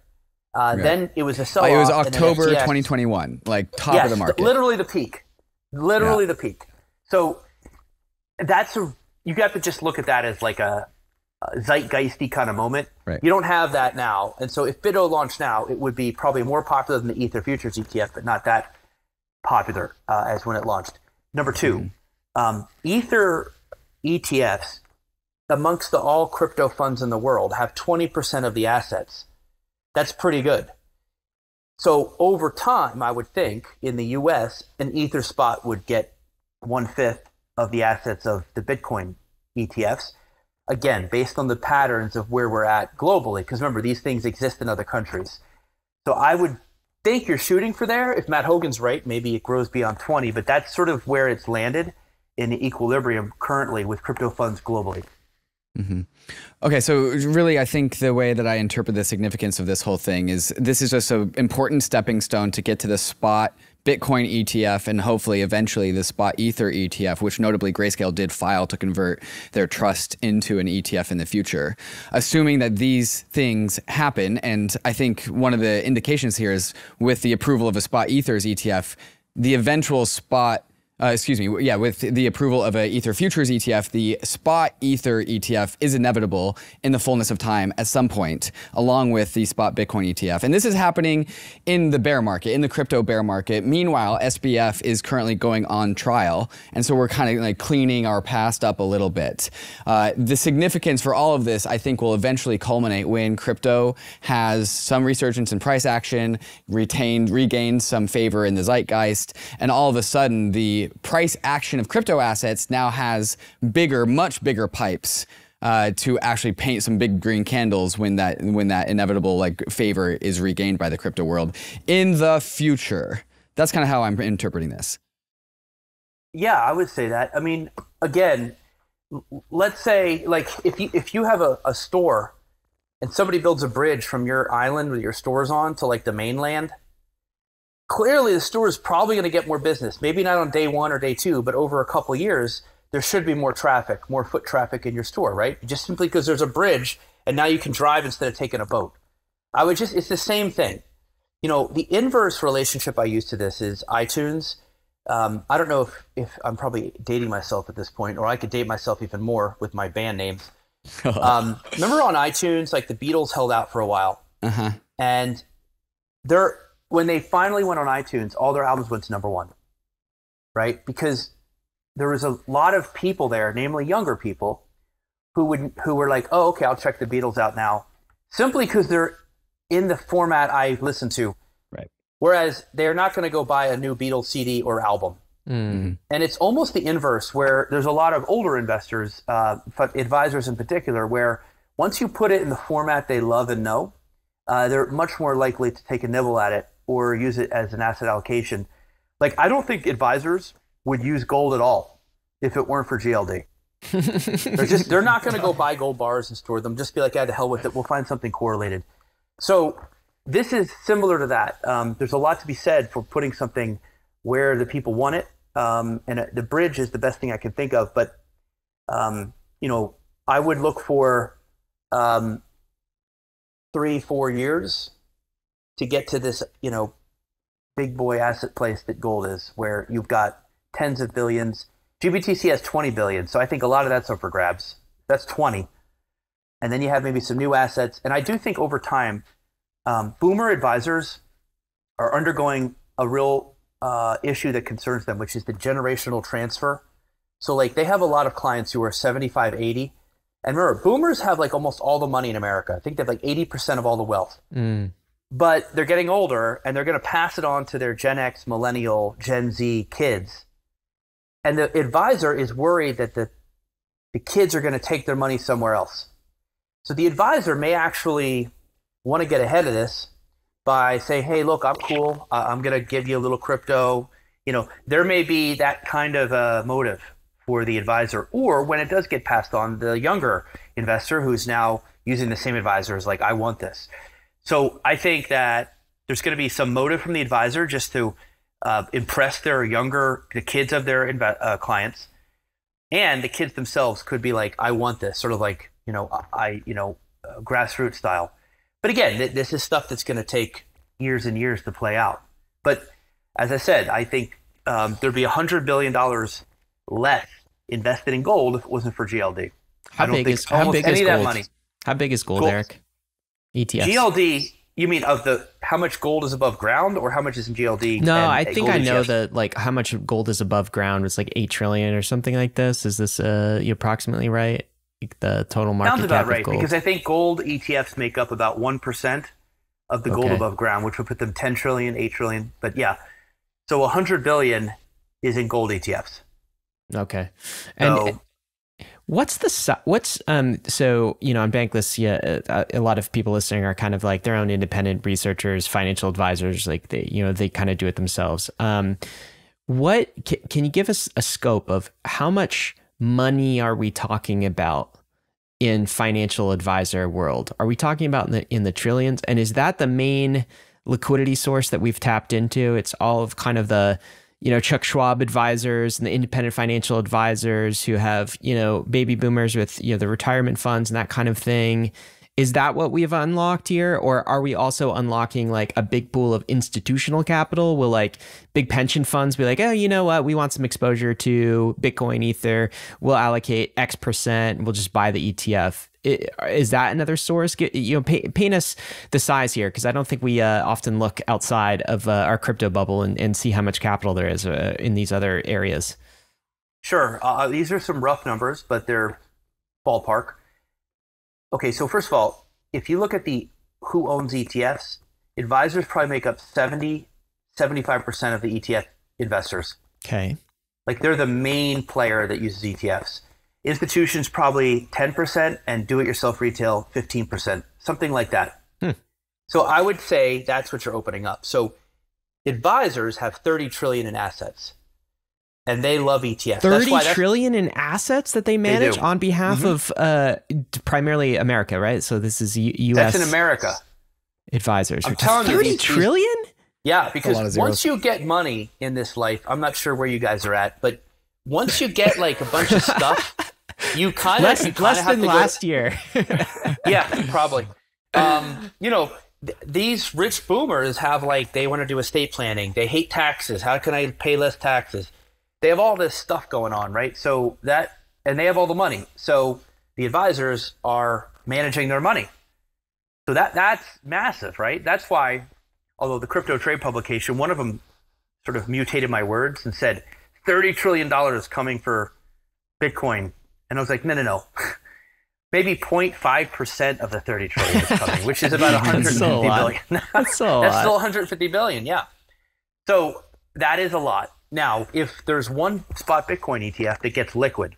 Speaker 4: Uh, Then it was a sell.
Speaker 2: Oh, it was October 2021, like top
Speaker 4: yes,
Speaker 2: of the market.
Speaker 4: literally the peak, literally the peak. So that's a you got to just look at that as like a zeitgeisty kind of moment.
Speaker 2: Right.
Speaker 4: You don't have that now, and so if BITO launched now, it would be probably more popular than the Ether futures ETF, but not that popular uh, as when it launched. Number 2
Speaker 2: Mm-hmm.
Speaker 4: um, Ether ETFs amongst the all crypto funds in the world have 20% of the assets. That's pretty good. So over time, I would think in the U.S., an Ether spot would get one fifth of the assets of the Bitcoin ETFs. Again, based on the patterns of where we're at globally, because remember these things exist in other countries. So I would think you're shooting for there. If Matt Hougan's right, maybe it grows beyond 20, but that's sort of where it's landed in the equilibrium currently with crypto funds globally. Mm-hmm.
Speaker 2: Okay, so really, I think the way that I interpret the significance of this whole thing is this is just an important stepping stone to get to the spot Bitcoin ETF and hopefully eventually the spot Ether ETF, which notably Grayscale did file to convert their trust into an ETF in the future. Assuming that these things happen, and I think one of the indications here is with the approval of a spot Ethers ETF, the eventual spot uh, excuse me, yeah, with the approval of a Ether futures ETF, the spot Ether ETF is inevitable in the fullness of time at some point, along with the spot Bitcoin ETF. And this is happening in the bear market, in the crypto bear market. Meanwhile, SBF is currently going on trial. And so we're kind of like cleaning our past up a little bit. Uh, the significance for all of this, I think, will eventually culminate when crypto has some resurgence in price action, retained, regained some favor in the zeitgeist, and all of a sudden the price action of crypto assets now has bigger, much bigger pipes. Uh, to actually paint some big green candles when that when that inevitable like favor is regained by the crypto world in the future. That's kind of how I'm interpreting this.
Speaker 4: Yeah, I would say that. I mean, again, let's say like if you if you have a, a store and somebody builds a bridge from your island with your stores on to like the mainland, clearly the store is probably going to get more business. Maybe not on day one or day two, but over a couple years, there should be more traffic, more foot traffic in your store, right? Just simply because there's a bridge and now you can drive instead of taking a boat. I would just, it's the same thing. You know, the inverse relationship I use to this is iTunes. um, I don't know if, if I'm probably dating myself at this point, or I could date myself even more with my band names. um, remember on iTunes, like the Beatles held out for a while,
Speaker 2: Uh-huh.
Speaker 4: and they're when they finally went on iTunes, all their albums went to number one, right? Because there was a lot of people there, namely younger people, who would who were like, "Oh, okay, I'll check the Beatles out now," simply because they're in the format I listen to.
Speaker 1: Right.
Speaker 4: Whereas they're not going to go buy a new Beatles CD or album.
Speaker 1: Mm.
Speaker 4: And it's almost the inverse, where there's a lot of older investors, uh, but advisors in particular, where once you put it in the format they love and know, uh, they're much more likely to take a nibble at it or use it as an asset allocation. Like, I don't think advisors would use gold at all if it weren't for GLD. they're just they're not going to go buy gold bars and store them. Just be like, yeah, to hell with it. We'll find something correlated. So this is similar to that. Um, there's a lot to be said for putting something where the people want it, um, and uh, the bridge is the best thing I can think of. But um, you know, I would look for um, three, four years to get to this, you know, big boy asset place that gold is, where you've got tens of billions. GBTC has 20 billion, so I think a lot of that's up for grabs. That's 20, and then you have maybe some new assets. And I do think over time, um, boomer advisors are undergoing a real uh, issue that concerns them, which is the generational transfer. So like they have a lot of clients who are 75, 80. And remember, boomers have like almost all the money in America. I think they have like 80% of all the wealth.
Speaker 1: Mm.
Speaker 4: But they're getting older and they're going to pass it on to their Gen X, Millennial, Gen Z kids. And the advisor is worried that the, the kids are going to take their money somewhere else. So the advisor may actually want to get ahead of this by saying, hey, look, I'm cool. Uh, I'm going to give you a little crypto. You know, there may be that kind of uh, motive for the advisor. Or when it does get passed on, the younger investor who's now using the same advisor is like, I want this. So I think that there's going to be some motive from the advisor just to uh, impress their younger, the kids of their inv- uh, clients. And the kids themselves could be like, I want this, sort of like, you know, I, you know, uh, grassroots style. But again, th- this is stuff that's going to take years and years to play out. But as I said, I think um, there'd be $100 billion less invested in gold if it wasn't for GLD.
Speaker 1: How
Speaker 4: I don't
Speaker 1: big
Speaker 4: think
Speaker 1: is how big is gold?
Speaker 4: money.
Speaker 1: How big is gold,
Speaker 4: Gold.
Speaker 1: Eric? ETFs.
Speaker 4: GLD, you mean of the how much gold is above ground or how much is in GLD?
Speaker 1: No, I think I know
Speaker 4: ETFs?
Speaker 1: that like how much gold is above ground was like eight trillion or something like this. Is this uh you approximately right? Like the total market
Speaker 4: Sounds about right because I think gold ETFs make up about 1% of the gold
Speaker 1: Okay.
Speaker 4: above ground, which would put them 10 trillion, 8 trillion. But yeah, so 100 billion is in gold ETFs.
Speaker 1: Okay. And
Speaker 4: So-
Speaker 1: what's the what's um so you know on Bankless yeah uh, a lot of people listening are kind of like their own independent researchers, financial advisors like they you know they kind of do it themselves. Um what can, can you give us a scope of how much money are we talking about in financial advisor world? Are we talking about in the in the trillions and is that the main liquidity source that we've tapped into? It's all of kind of the you know Chuck Schwab advisors and the independent financial advisors who have you know baby boomers with you know the retirement funds and that kind of thing. Is that what we've unlocked here, or are we also unlocking like a big pool of institutional capital? Will like big pension funds be like, oh, you know what, we want some exposure to Bitcoin, Ether. We'll allocate X percent. We'll just buy the ETF. Is that another source? You know, pay, paint us the size here, because I don't think we uh, often look outside of uh, our crypto bubble and, and see how much capital there is uh, in these other areas.
Speaker 4: Sure. Uh, these are some rough numbers, but they're ballpark. Okay, so first of all, if you look at the who owns ETFs, advisors probably make up 70, 75% of the ETF investors.
Speaker 1: Okay.
Speaker 4: Like they're the main player that uses ETFs. Institutions probably 10% and do it yourself retail 15%, something like that.
Speaker 1: Hmm.
Speaker 4: So I would say that's what you're opening up. So advisors have 30 trillion in assets and they love ETFs.
Speaker 1: Thirty
Speaker 4: that's
Speaker 1: trillion in assets that they manage
Speaker 4: do.
Speaker 1: on behalf
Speaker 4: Mhm.
Speaker 1: of uh, primarily America, right? So this is U- U.S.
Speaker 4: That's in America.
Speaker 1: advisors.
Speaker 4: I'm telling you,
Speaker 1: thirty
Speaker 4: these- these-
Speaker 1: trillion?
Speaker 4: Yeah, because once you get money in this life, I'm not sure where you guys are at, but once you get like a bunch of stuff, you kind of
Speaker 1: less
Speaker 4: kinda
Speaker 1: less than
Speaker 4: to go-
Speaker 1: last year.
Speaker 4: yeah, probably. Um, you know, th- these rich boomers have like they want to do estate planning. They hate taxes. How can I pay less taxes? They have all this stuff going on, right? So that and they have all the money. So the advisors are managing their money. So that that's massive, right? That's why although the crypto trade publication, one of them sort of mutated my words and said $30 trillion coming for Bitcoin. And I was like, no, no, no. Maybe 0.5% of the 30 trillion is coming, which is about 150
Speaker 1: still a lot.
Speaker 4: billion.
Speaker 1: That's a
Speaker 4: That's still 150 billion, yeah. So that is a lot. Now, if there's one spot Bitcoin ETF that gets liquid,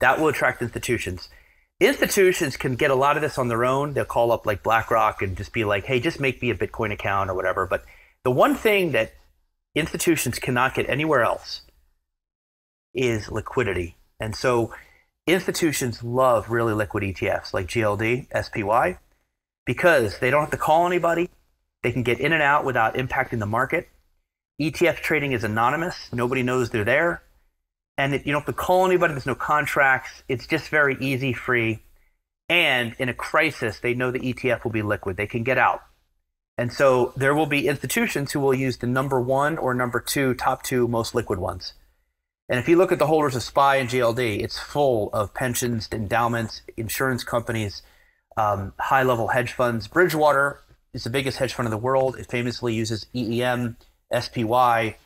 Speaker 4: that will attract institutions. Institutions can get a lot of this on their own. They'll call up like BlackRock and just be like, hey, just make me a Bitcoin account or whatever. But the one thing that institutions cannot get anywhere else is liquidity. And so institutions love really liquid ETFs like GLD, SPY, because they don't have to call anybody. They can get in and out without impacting the market. ETF trading is anonymous. Nobody knows they're there. And you don't have to call anybody. There's no contracts. It's just very easy, free. And in a crisis, they know the ETF will be liquid. They can get out. And so there will be institutions who will use the number one or number two, top two most liquid ones. And if you look at the holders of SPY and GLD, it's full of pensions, endowments, insurance companies, um, high level hedge funds. Bridgewater is the biggest hedge fund in the world. It famously uses EEM, SPY,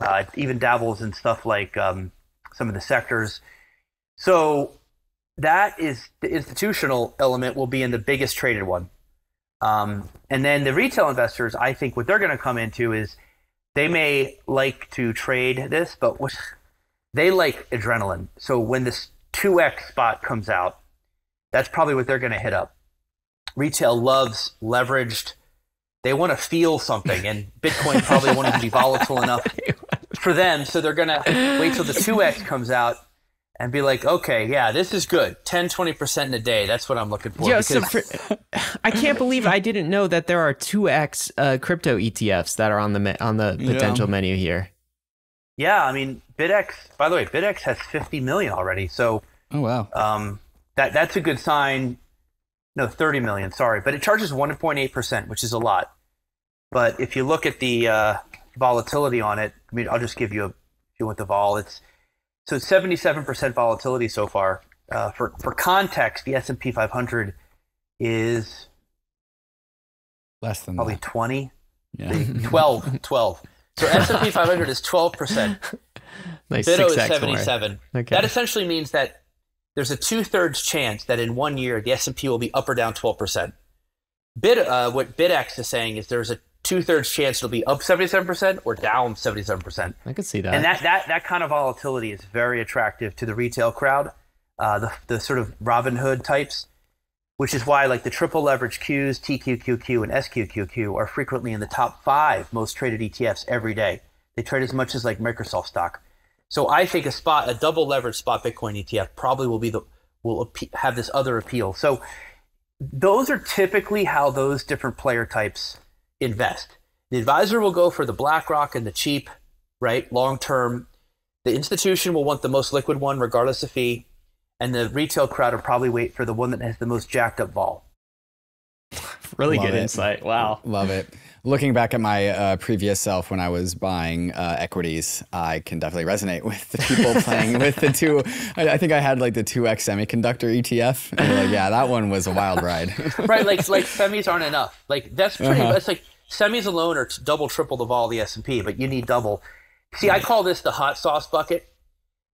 Speaker 4: uh, even dabbles in stuff like um, some of the sectors. So that is the institutional element will be in the biggest traded one. Um, and then the retail investors, I think what they're going to come into is they may like to trade this, but what they like adrenaline. So when this 2x spot comes out, that's probably what they're going to hit up. Retail loves leveraged. They want to feel something, and Bitcoin probably won't even be volatile enough for them. So they're going to wait till the 2x comes out and be like, okay, yeah, this is good. 10, 20% in a day. That's what I'm looking for.
Speaker 1: Yeah, so for, I can't believe I didn't know that there are two X uh, crypto ETFs that are on the on the potential menu here.
Speaker 4: Yeah, I mean, BitX, by the way, BitX has 50 million already. So
Speaker 2: Oh wow.
Speaker 4: um, that that's a good sign. No, 30 million, sorry. But it charges 1.8%, which is a lot. But if you look at the uh, volatility on it, I mean, I'll just give you a, if you want the vol, it's so it's 77% volatility so far. Uh, for for context, the S&P 500 is
Speaker 2: Less than
Speaker 4: probably
Speaker 2: that.
Speaker 4: 20,
Speaker 2: Yeah.
Speaker 4: 12, 12. So S&P 500 is 12%.
Speaker 1: Nice
Speaker 4: Bitto is
Speaker 1: X more.
Speaker 4: 77.
Speaker 1: Okay.
Speaker 4: That essentially means that there's a two thirds chance that in one year the S&P will be up or down 12%. Bit, uh, what BitX is saying is there's a two thirds chance it'll be up 77% or down 77%.
Speaker 1: I could see that.
Speaker 4: And that, that, that kind of volatility is very attractive to the retail crowd, uh, the, the sort of Robin Hood types, which is why like the triple leverage Qs, TQQQ, and SQQQ are frequently in the top five most traded ETFs every day. They trade as much as like Microsoft stock. So I think a spot, a double leverage spot Bitcoin ETF probably will be the will have this other appeal. So those are typically how those different player types invest. The advisor will go for the BlackRock and the cheap, right, long term. The institution will want the most liquid one, regardless of fee, and the retail crowd will probably wait for the one that has the most jacked up vol.
Speaker 1: really
Speaker 2: Love
Speaker 1: good
Speaker 2: it.
Speaker 1: insight. Wow.
Speaker 2: Love it. Looking back at my uh, previous self when I was buying uh, equities, I can definitely resonate with the people playing with the two. I, I think I had like the 2x semiconductor ETF. And like, yeah, that one was a wild ride.
Speaker 4: right, like like semis aren't enough. Like that's pretty.
Speaker 2: Uh-huh.
Speaker 4: That's like semis alone are double, triple the vol of the S and P, but you need double. See, I call this the hot sauce bucket.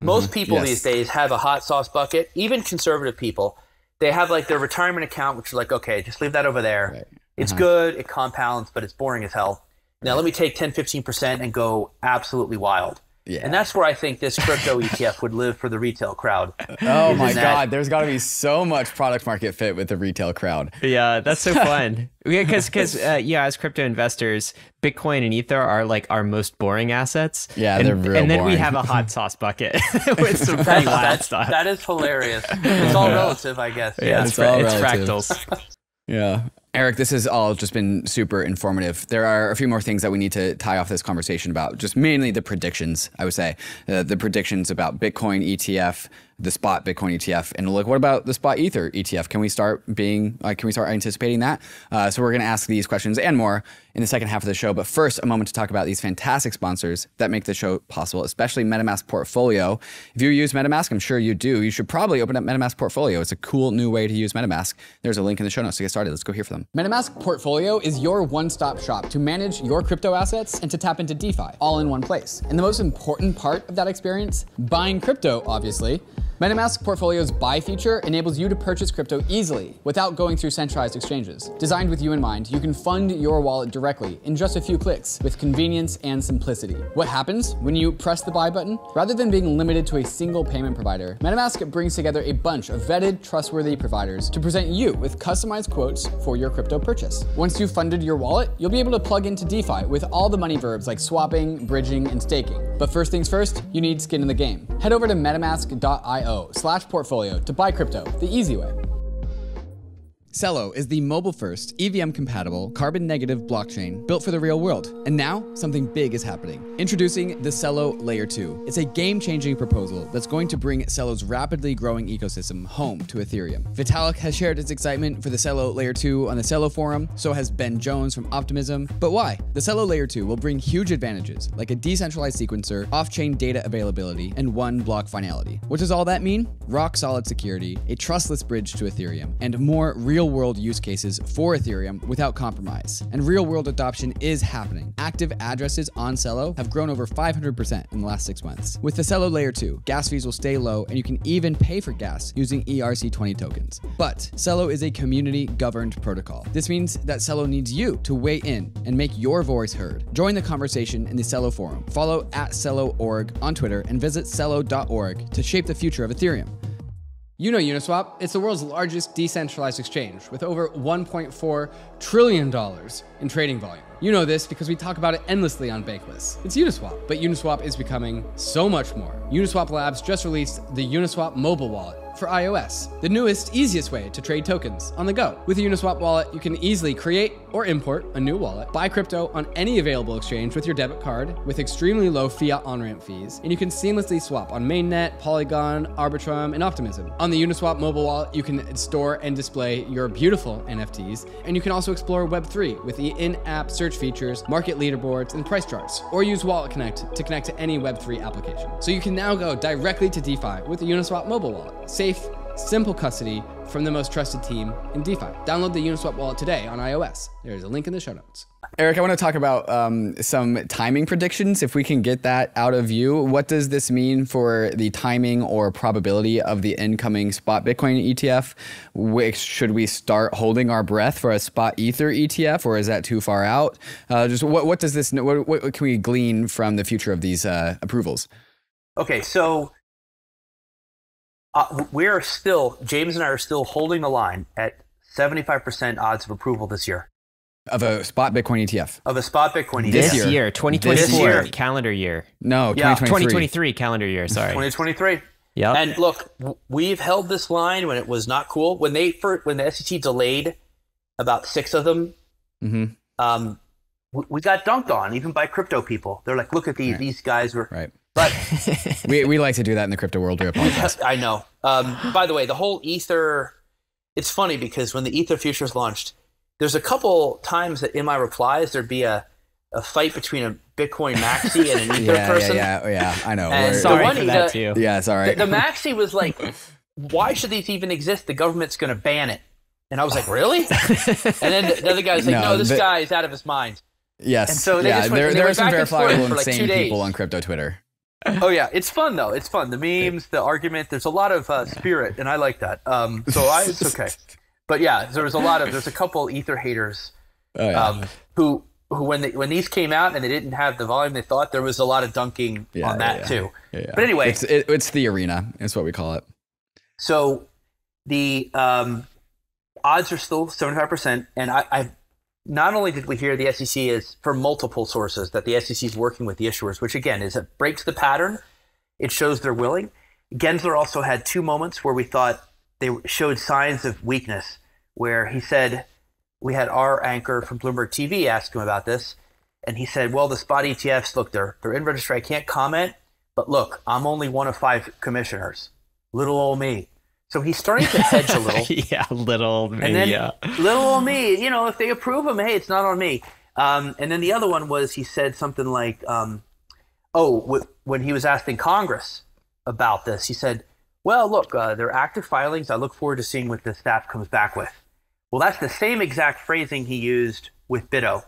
Speaker 4: Most mm-hmm. people
Speaker 2: Yes.
Speaker 4: these days have a hot sauce bucket. Even conservative people, they have like their retirement account, which is like, okay, just leave that over there.
Speaker 2: Right.
Speaker 4: It's uh-huh. good, it compounds, but it's boring as hell. Now let me take 10, 15% and go absolutely wild.
Speaker 2: Yeah.
Speaker 4: And that's where I think this crypto ETF would live for the retail crowd.
Speaker 2: Oh my
Speaker 4: that-
Speaker 2: God, there's got to be so much product market fit with the retail crowd.
Speaker 1: Yeah, that's so fun. Because, because, uh, yeah, as crypto investors, Bitcoin and Ether are like our most boring assets.
Speaker 2: Yeah,
Speaker 1: and,
Speaker 2: they're real
Speaker 1: And then we have a hot sauce bucket with some pretty wild
Speaker 4: That's,
Speaker 1: stuff.
Speaker 4: that is hilarious. It's all relative, I guess.
Speaker 1: yeah,
Speaker 4: Yeah.
Speaker 1: it's,
Speaker 2: it's all
Speaker 1: fra- it's
Speaker 2: relative.
Speaker 1: fractals.
Speaker 2: Yeah. Eric, this has all just been super informative. There are a few more things that we need to tie off this conversation about, just mainly the predictions, I would say. Uh, the predictions about Bitcoin ETF, the spot Bitcoin ETF. And look, what about the spot Ether ETF? Can we start being like, can we start anticipating that? Uh, so we're going to ask these questions and more in the second half of the show. But first, a moment to talk about these fantastic sponsors that make the show possible, especially MetaMask Portfolio. If you use MetaMask, I'm sure you do. You should probably open up MetaMask Portfolio. It's a cool new way to use MetaMask. There's a link in the show notes to get started. Let's go hear from them.
Speaker 3: MetaMask Portfolio is your one-stop shop to manage your crypto assets and to tap into DeFi all in one place. And the most important part of that experience, buying crypto, obviously, MetaMask Portfolio's buy feature enables you to purchase crypto easily without going through centralized exchanges. Designed with you in mind, you can fund your wallet directly in just a few clicks with convenience and simplicity. What happens when you press the buy button? Rather than being limited to a single payment provider, MetaMask brings together a bunch of vetted, trustworthy providers to present you with customized quotes for your crypto purchase. Once you've funded your wallet, you'll be able to plug into DeFi with all the money verbs like swapping, bridging, and staking. But first things first, you need skin in the game. Head over to metamask.io slash portfolio to buy crypto the easy way. Celo is the mobile first, EVM compatible, carbon negative blockchain built for the real world. And now, something big is happening. Introducing the Celo Layer 2. It's a game changing proposal that's going to bring Celo's rapidly growing ecosystem home to Ethereum. Vitalik has shared his excitement for the Celo Layer 2 on the Celo forum, so has Ben Jones from Optimism. But why? The Celo Layer 2 will bring huge advantages like a decentralized sequencer, off chain data availability, and one block finality. What does all that mean? Rock solid security, a trustless bridge to Ethereum, and more real world use cases for Ethereum without compromise. And real world adoption is happening. Active addresses on Celo have grown over 500% in the last six months. With the Celo Layer 2, gas fees will stay low and you can even pay for gas using ERC20 tokens. But Celo is a community governed protocol. This means that Celo needs you to weigh in and make your voice heard. Join the conversation in the Celo forum. Follow at Celo.org on Twitter and visit Celo.org to shape the future of Ethereum. You know Uniswap, it's the world's largest decentralized exchange with over $1.4 trillion in trading volume. You know this because we talk about it endlessly on Bankless. It's Uniswap, but Uniswap is becoming so much more. Uniswap Labs just released the Uniswap mobile wallet for iOS, the newest, easiest way to trade tokens on the go. With the Uniswap wallet, you can easily create or import a new wallet, buy crypto on any available exchange with your debit card with extremely low fiat on ramp fees, and you can seamlessly swap on Mainnet, Polygon, Arbitrum, and Optimism. On the Uniswap mobile wallet, you can store and display your beautiful NFTs, and you can also explore Web3 with the in app search features, market leaderboards, and price charts, or use Wallet Connect to connect to any Web3 application. So you can now go directly to DeFi with the Uniswap mobile wallet. Safe, simple custody from the most trusted team in DeFi. Download the Uniswap wallet today on iOS. There's a link in the show notes.
Speaker 2: Eric, I want to talk about um, some timing predictions. If we can get that out of you, what does this mean for the timing or probability of the incoming spot Bitcoin ETF? Which should we start holding our breath for a spot Ether ETF, or is that too far out? Uh, just what, what does this? What, what, can we glean from the future of these uh, approvals?
Speaker 4: Okay, so uh, we are still James and I are still holding the line at 75% odds of approval this year.
Speaker 2: Of a spot Bitcoin ETF.
Speaker 4: Of a spot Bitcoin ETF.
Speaker 1: This year, year 2024 year. calendar year.
Speaker 2: No,
Speaker 1: yeah. 2023 calendar year, sorry.
Speaker 4: 2023.
Speaker 1: Yeah.
Speaker 4: And look, we've held this line when it was not cool. When they first, when the SEC delayed about six of them,
Speaker 2: mm-hmm.
Speaker 4: um, we, we, got dunked on even by crypto people. They're like, look at these, right. these guys were
Speaker 2: right.
Speaker 4: But
Speaker 2: we, we like to do that in the crypto world. We apologize.
Speaker 4: I know. Um, by the way, the whole Ether, it's funny because when the Ether futures launched, there's a couple times that in my replies there'd be a, a fight between a Bitcoin maxi and an Ether
Speaker 2: yeah,
Speaker 4: person.
Speaker 2: Yeah, yeah, yeah, I know.
Speaker 1: And sorry one, for that
Speaker 4: the,
Speaker 1: too.
Speaker 2: Yeah, sorry.
Speaker 4: The, the maxi was like, why should these even exist? The government's going to ban it. And I was like, really? and then the, the other guy's like, no, no this the, guy is out of his mind.
Speaker 2: Yes.
Speaker 4: And so
Speaker 2: yeah,
Speaker 4: went,
Speaker 2: there, there are some verifiable
Speaker 4: like
Speaker 2: insane people on crypto Twitter.
Speaker 4: Oh yeah, it's fun though. It's fun. The memes, the argument. There's a lot of uh, spirit, and I like that. Um, so I, it's okay. But yeah, there was a lot of. There's a couple ether haters,
Speaker 2: oh, yeah.
Speaker 4: um, who who when they, when these came out and they didn't have the volume they thought, there was a lot of dunking
Speaker 2: yeah,
Speaker 4: on that
Speaker 2: yeah,
Speaker 4: too. But anyway,
Speaker 2: it's it, it's the arena. It's what we call it.
Speaker 4: So the um, odds are still 75 percent, and I, I not only did we hear the SEC is from multiple sources that the SEC is working with the issuers, which again is it breaks the pattern. It shows they're willing. Gensler also had two moments where we thought they showed signs of weakness, where he said we had our anchor from Bloomberg TV ask him about this, and he said, "Well, the spot ETFs look they're they're in registry. I can't comment, but look, I'm only one of five commissioners. little old me. So he's starting to hedge a little.
Speaker 1: yeah, little me.
Speaker 4: And then
Speaker 1: yeah.
Speaker 4: little old me, you know, if they approve him, hey, it's not on me. Um, and then the other one was he said something like, um, oh, w- when he was asked in Congress about this, he said, well, look, uh, they're active filings. I look forward to seeing what the staff comes back with. Well, that's the same exact phrasing he used with BITO.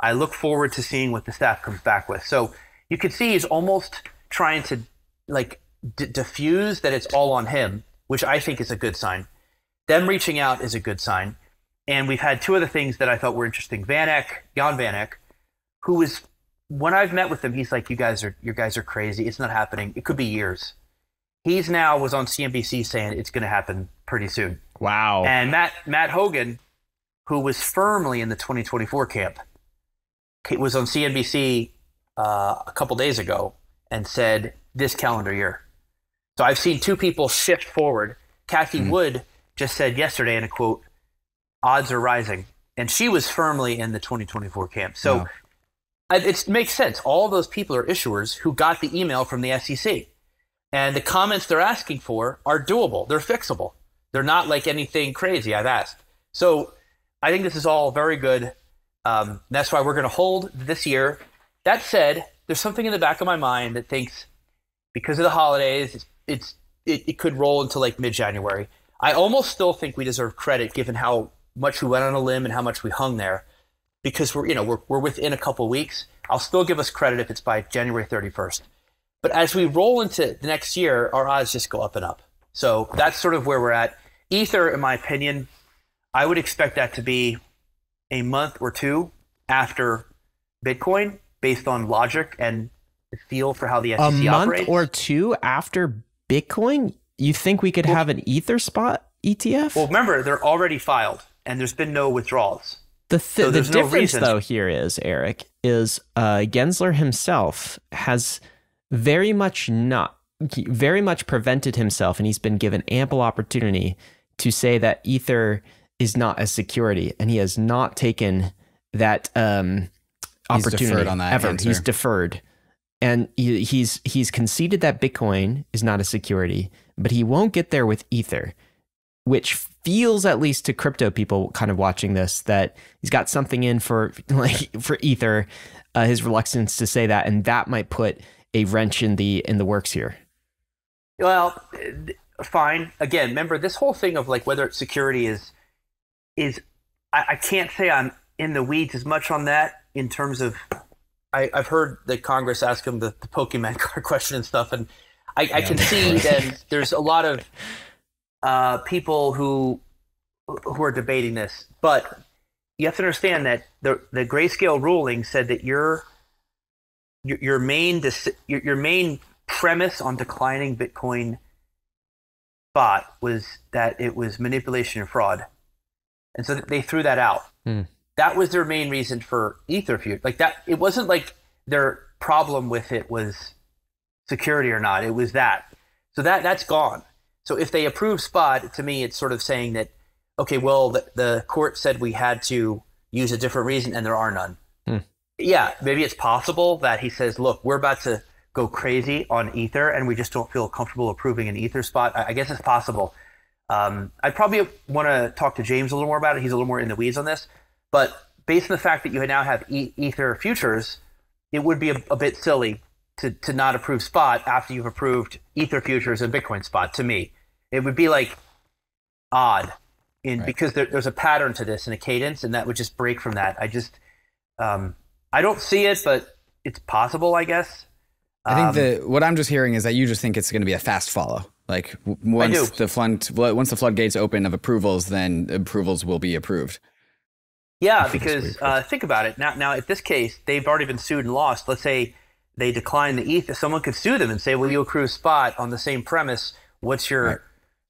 Speaker 4: I look forward to seeing what the staff comes back with. So you can see he's almost trying to like d- diffuse that it's all on him, which I think is a good sign. Them reaching out is a good sign. And we've had two other things that I thought were interesting. Van Eck, Jan Van Eck, who was when I've met with him, he's like, "You guys are you guys are crazy. It's not happening. It could be years." He's now was on CNBC saying it's going to happen pretty soon.
Speaker 1: Wow.
Speaker 4: And Matt Matt Hougan, who was firmly in the 2024 camp, was on CNBC uh, a couple days ago and said this calendar year. So I've seen two people shift forward. Cathie
Speaker 2: Hmm.
Speaker 4: Wood just said yesterday in a quote, "Odds are rising," and she was firmly in the 2024 camp. So
Speaker 2: Wow.
Speaker 4: it makes sense. All those people are issuers who got the email from the SEC, and the comments they're asking for are doable. They're fixable. They're not like anything crazy I've asked. So I think this is all very good. Um, that's why we're going to hold this year. That said, there's something in the back of my mind that thinks because of the holidays, it's, it, it could roll into like mid-January. I almost still think we deserve credit given how much we went on a limb and how much we hung there, because we're you know we're we're within a couple weeks. I'll still give us credit if it's by January 31st. But as we roll into the next year, our odds just go up and up. So that's sort of where we're at. Ether, in my opinion, I would expect that to be a month or two after Bitcoin, based on logic and the feel for how the SEC
Speaker 1: a month
Speaker 4: operates.
Speaker 1: or two after Bitcoin, you think we could have an Ether spot ETF?
Speaker 4: well, remember they're already filed, and there's been no withdrawals.
Speaker 1: the th-
Speaker 4: so
Speaker 1: the
Speaker 4: there's no
Speaker 1: difference
Speaker 4: reason-
Speaker 1: though here is Eric is uh, Gensler himself has very much not very much prevented himself, and he's been given ample opportunity to say that Ether is not a security, and he has not taken that um,
Speaker 2: He's
Speaker 1: opportunity
Speaker 2: deferred on that
Speaker 1: ever.
Speaker 2: answer.
Speaker 1: He's deferred. And he's he's conceded that Bitcoin is not a security, but he won't get there with Ether, which feels at least to crypto people kind of watching this that he's got something in for like for Ether, uh, his reluctance to say that, and that might put a wrench in the in the works here.
Speaker 4: Well, uh, fine. Again, remember this whole thing of like whether it's security is is I, I can't say I'm in the weeds as much on that in terms of I, I've heard that Congress ask him the, the Pokemon card question and stuff, and I, I can see that there's a lot of uh, people who who are debating this, but you have to understand that the the grayscale ruling said that your your, your main your, your main premise on declining Bitcoin spot was that it was manipulation and fraud, and so they threw that out.
Speaker 1: Hmm.
Speaker 4: That was their main reason for Etherfute. Like that, it wasn't like their problem with it was security or not. It was that. So that that's gone. So if they approve Spot, to me, it's sort of saying that okay, well, the, the court said we had to use a different reason, and there are none.
Speaker 1: Hmm.
Speaker 4: Yeah, maybe it's possible that he says, look, we're about to go crazy on Ether, and we just don't feel comfortable approving an Ether spot. I, I guess it's possible. Um, I'd probably want to talk to James a little more about it. He's a little more in the weeds on this. But based on the fact that you now have e- Ether futures, it would be a, a bit silly to, to not approve spot after you've approved Ether futures and Bitcoin spot. To me, it would be like odd, in
Speaker 2: Right.
Speaker 4: because there, there's a pattern to this and a cadence, and that would just break from that. I just, um, I don't see it, but it's possible, I guess.
Speaker 2: I think
Speaker 4: Um,
Speaker 2: the what I'm just hearing is that you just think it's going to be a fast follow. Like once the flood, once the floodgates open of approvals, then approvals will be approved.
Speaker 4: Yeah, because uh, think about it. Now, now, if this case they've already been sued and lost, let's say they decline the ETH, someone could sue them and say, "Will you accrue a spot on the same premise? What's your
Speaker 2: Right.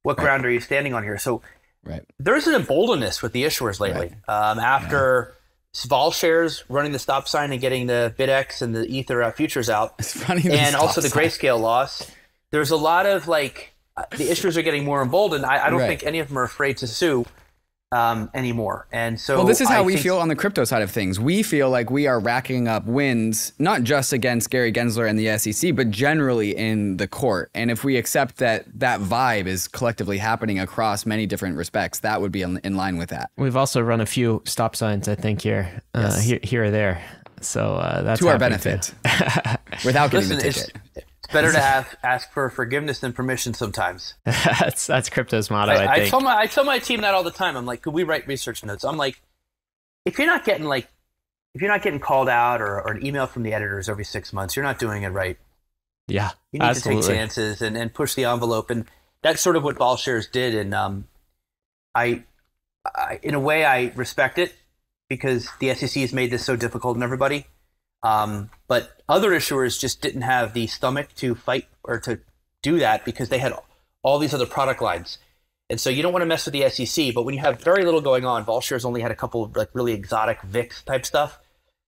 Speaker 4: what ground are you standing on here?" So
Speaker 2: Right.
Speaker 4: there's an emboldenedness with the issuers lately. Um, after Sval shares running the stop sign and getting the BitX and the Ether uh, futures out, and also the grayscale loss. There's a lot of like uh, the issuers are getting more emboldened. I, I don't
Speaker 2: Right.
Speaker 4: think any of them are afraid to sue. Um, anymore. And so,
Speaker 2: Well, this is how
Speaker 4: I
Speaker 2: we
Speaker 4: think-
Speaker 2: feel on the crypto side of things. We feel like we are racking up wins, not just against Gary Gensler and the SEC, but generally in the court. And if we accept that that vibe is collectively happening across many different respects, that would be in, in line with that.
Speaker 1: We've also run a few stop signs, I think, here, uh, here, here or there. So uh, that's
Speaker 2: To our benefit, without getting
Speaker 4: Listen,
Speaker 2: the ticket.
Speaker 4: Better to ask, ask for forgiveness than permission sometimes.
Speaker 1: that's that's crypto's motto, I,
Speaker 4: I, I tell my I tell my team that all the time. I'm like, could we write research notes? I'm like, if you're not getting like, if you're not getting called out or, or an email from the editors every six months, you're not doing it right.
Speaker 1: yeah,
Speaker 4: You need
Speaker 1: absolutely.
Speaker 4: to take chances and, and push the envelope, and that's sort of what VolShares did. And um, I, I, in a way, I respect it because the SEC has made this so difficult on everybody. Um, but other issuers just didn't have the stomach to fight or to do that because they had all these other product lines. And so you don't want to mess with the SEC, but when you have very little going on, VolShares only had a couple of like really exotic VIX type stuff.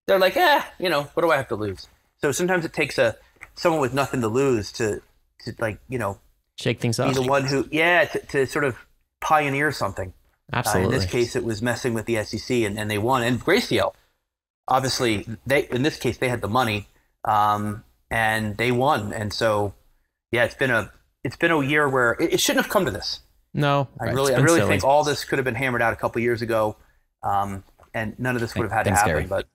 Speaker 4: They're like, eh, you know, what do I have to lose? So sometimes it takes a someone with nothing to lose to to like you know
Speaker 1: Shake things
Speaker 4: be
Speaker 1: up.
Speaker 4: the one who yeah to, to sort of pioneer something. Uh,
Speaker 1: Absolutely.
Speaker 4: in this case, it was messing with the SEC, and, and they won. And Grayscale, obviously, they in this case they had the money, um, and they won. And so, yeah, it's been a it's been a year where it, it shouldn't have come to this.
Speaker 1: no,
Speaker 4: I really I really
Speaker 1: silly.
Speaker 4: think all this could have been hammered out a couple years ago, um, and none of this would have had to happen. But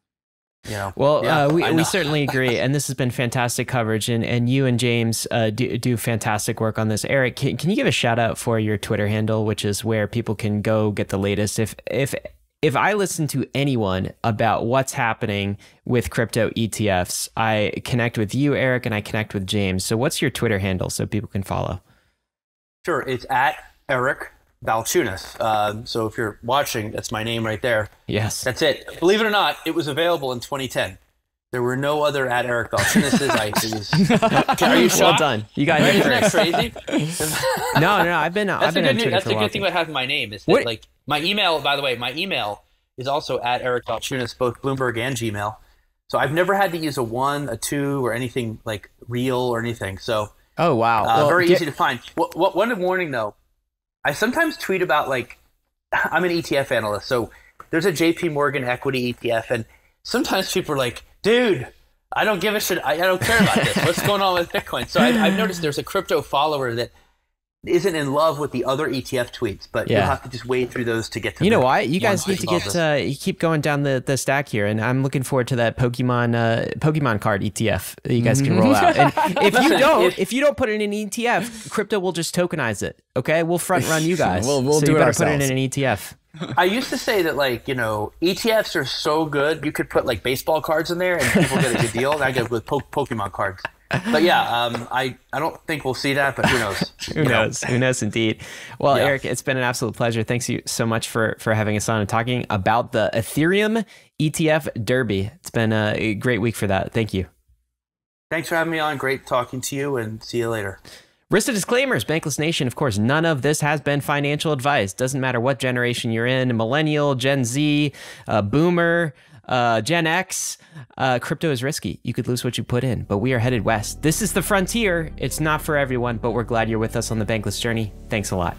Speaker 4: you know,
Speaker 1: Well,
Speaker 4: yeah,
Speaker 1: uh, we, we certainly agree, and this has been fantastic coverage. And, and you and James uh, do, do fantastic work on this. Eric, can, can you give a shout out for your Twitter handle, which is where people can go get the latest? If if if I listen to anyone about what's happening with crypto ETFs, I connect with you, Eric, and I connect with James. So, what's your Twitter handle so people can follow?
Speaker 4: Sure, it's at Eric Balchunas. Um, so if you're watching, that's my name right there.
Speaker 1: Yes.
Speaker 4: That's it. Believe it or not, it was available in 2010. There were no other at Eric Balchunas. I it was, are you
Speaker 1: well
Speaker 4: shocked?
Speaker 1: done. You got
Speaker 4: Right?
Speaker 1: it
Speaker 4: Isn't that crazy?
Speaker 1: No, no, no. I've been. I've
Speaker 4: That's a
Speaker 1: been
Speaker 4: good.
Speaker 1: on
Speaker 4: news-
Speaker 1: Twitter
Speaker 4: That's
Speaker 1: for
Speaker 4: a
Speaker 1: a
Speaker 4: good thing about having my name. Is that
Speaker 1: What-
Speaker 4: like my email? By the way, my email is also at Eric Balchunas, both Bloomberg and Gmail. So I've never had to use a one, a two, or anything like real or anything. So
Speaker 1: Oh wow.
Speaker 4: uh,
Speaker 1: Well,
Speaker 4: very
Speaker 1: get-
Speaker 4: easy to find. What, what, one warning though, I sometimes tweet about like I'm an ETF analyst, so there's a JP Morgan equity ETF, and sometimes people are like, "Dude, I don't give a shit. I, I don't care about this. What's going on with Bitcoin?" So I, I've noticed there's a crypto follower that isn't in love with the other ETF tweets, but
Speaker 1: Yeah.
Speaker 4: you'll have to just wade through those to get to.
Speaker 1: You know why? You guys need to get uh, you keep going down the, the stack here, and I'm looking forward to that Pokemon uh, Pokemon card ETF that you guys can roll out. And if you don't,
Speaker 4: if-
Speaker 1: if you don't put it in an ETF, crypto will just tokenize it. Okay, we'll front run you guys.
Speaker 2: We'll- we'll
Speaker 1: so
Speaker 2: do
Speaker 1: you
Speaker 2: it
Speaker 1: better put it in an ETF.
Speaker 4: I used to say that like you know ETFs are so good you could put like baseball cards in there and people get a good deal. And I go with po- Pokemon cards. But yeah, um, I I don't think we'll see that, but who knows?
Speaker 1: Who knows? Who knows? Indeed. Well,
Speaker 4: Yeah.
Speaker 1: Eric, it's been an absolute pleasure. Thanks you so much for for having us on and talking about the Ethereum ETF Derby. It's been a great week for that. Thank you.
Speaker 4: Thanks for having me on. Great talking to you, and see you later.
Speaker 1: Rista disclaimers, Bankless Nation. Of course, none of this has been financial advice. Doesn't matter what generation you're in millennial, Gen Z, uh, boomer, uh, Gen X. Uh, crypto is risky. You could lose what you put in, but we are headed west. This is the frontier. It's not for everyone, but we're glad you're with us on the Bankless journey. Thanks a lot.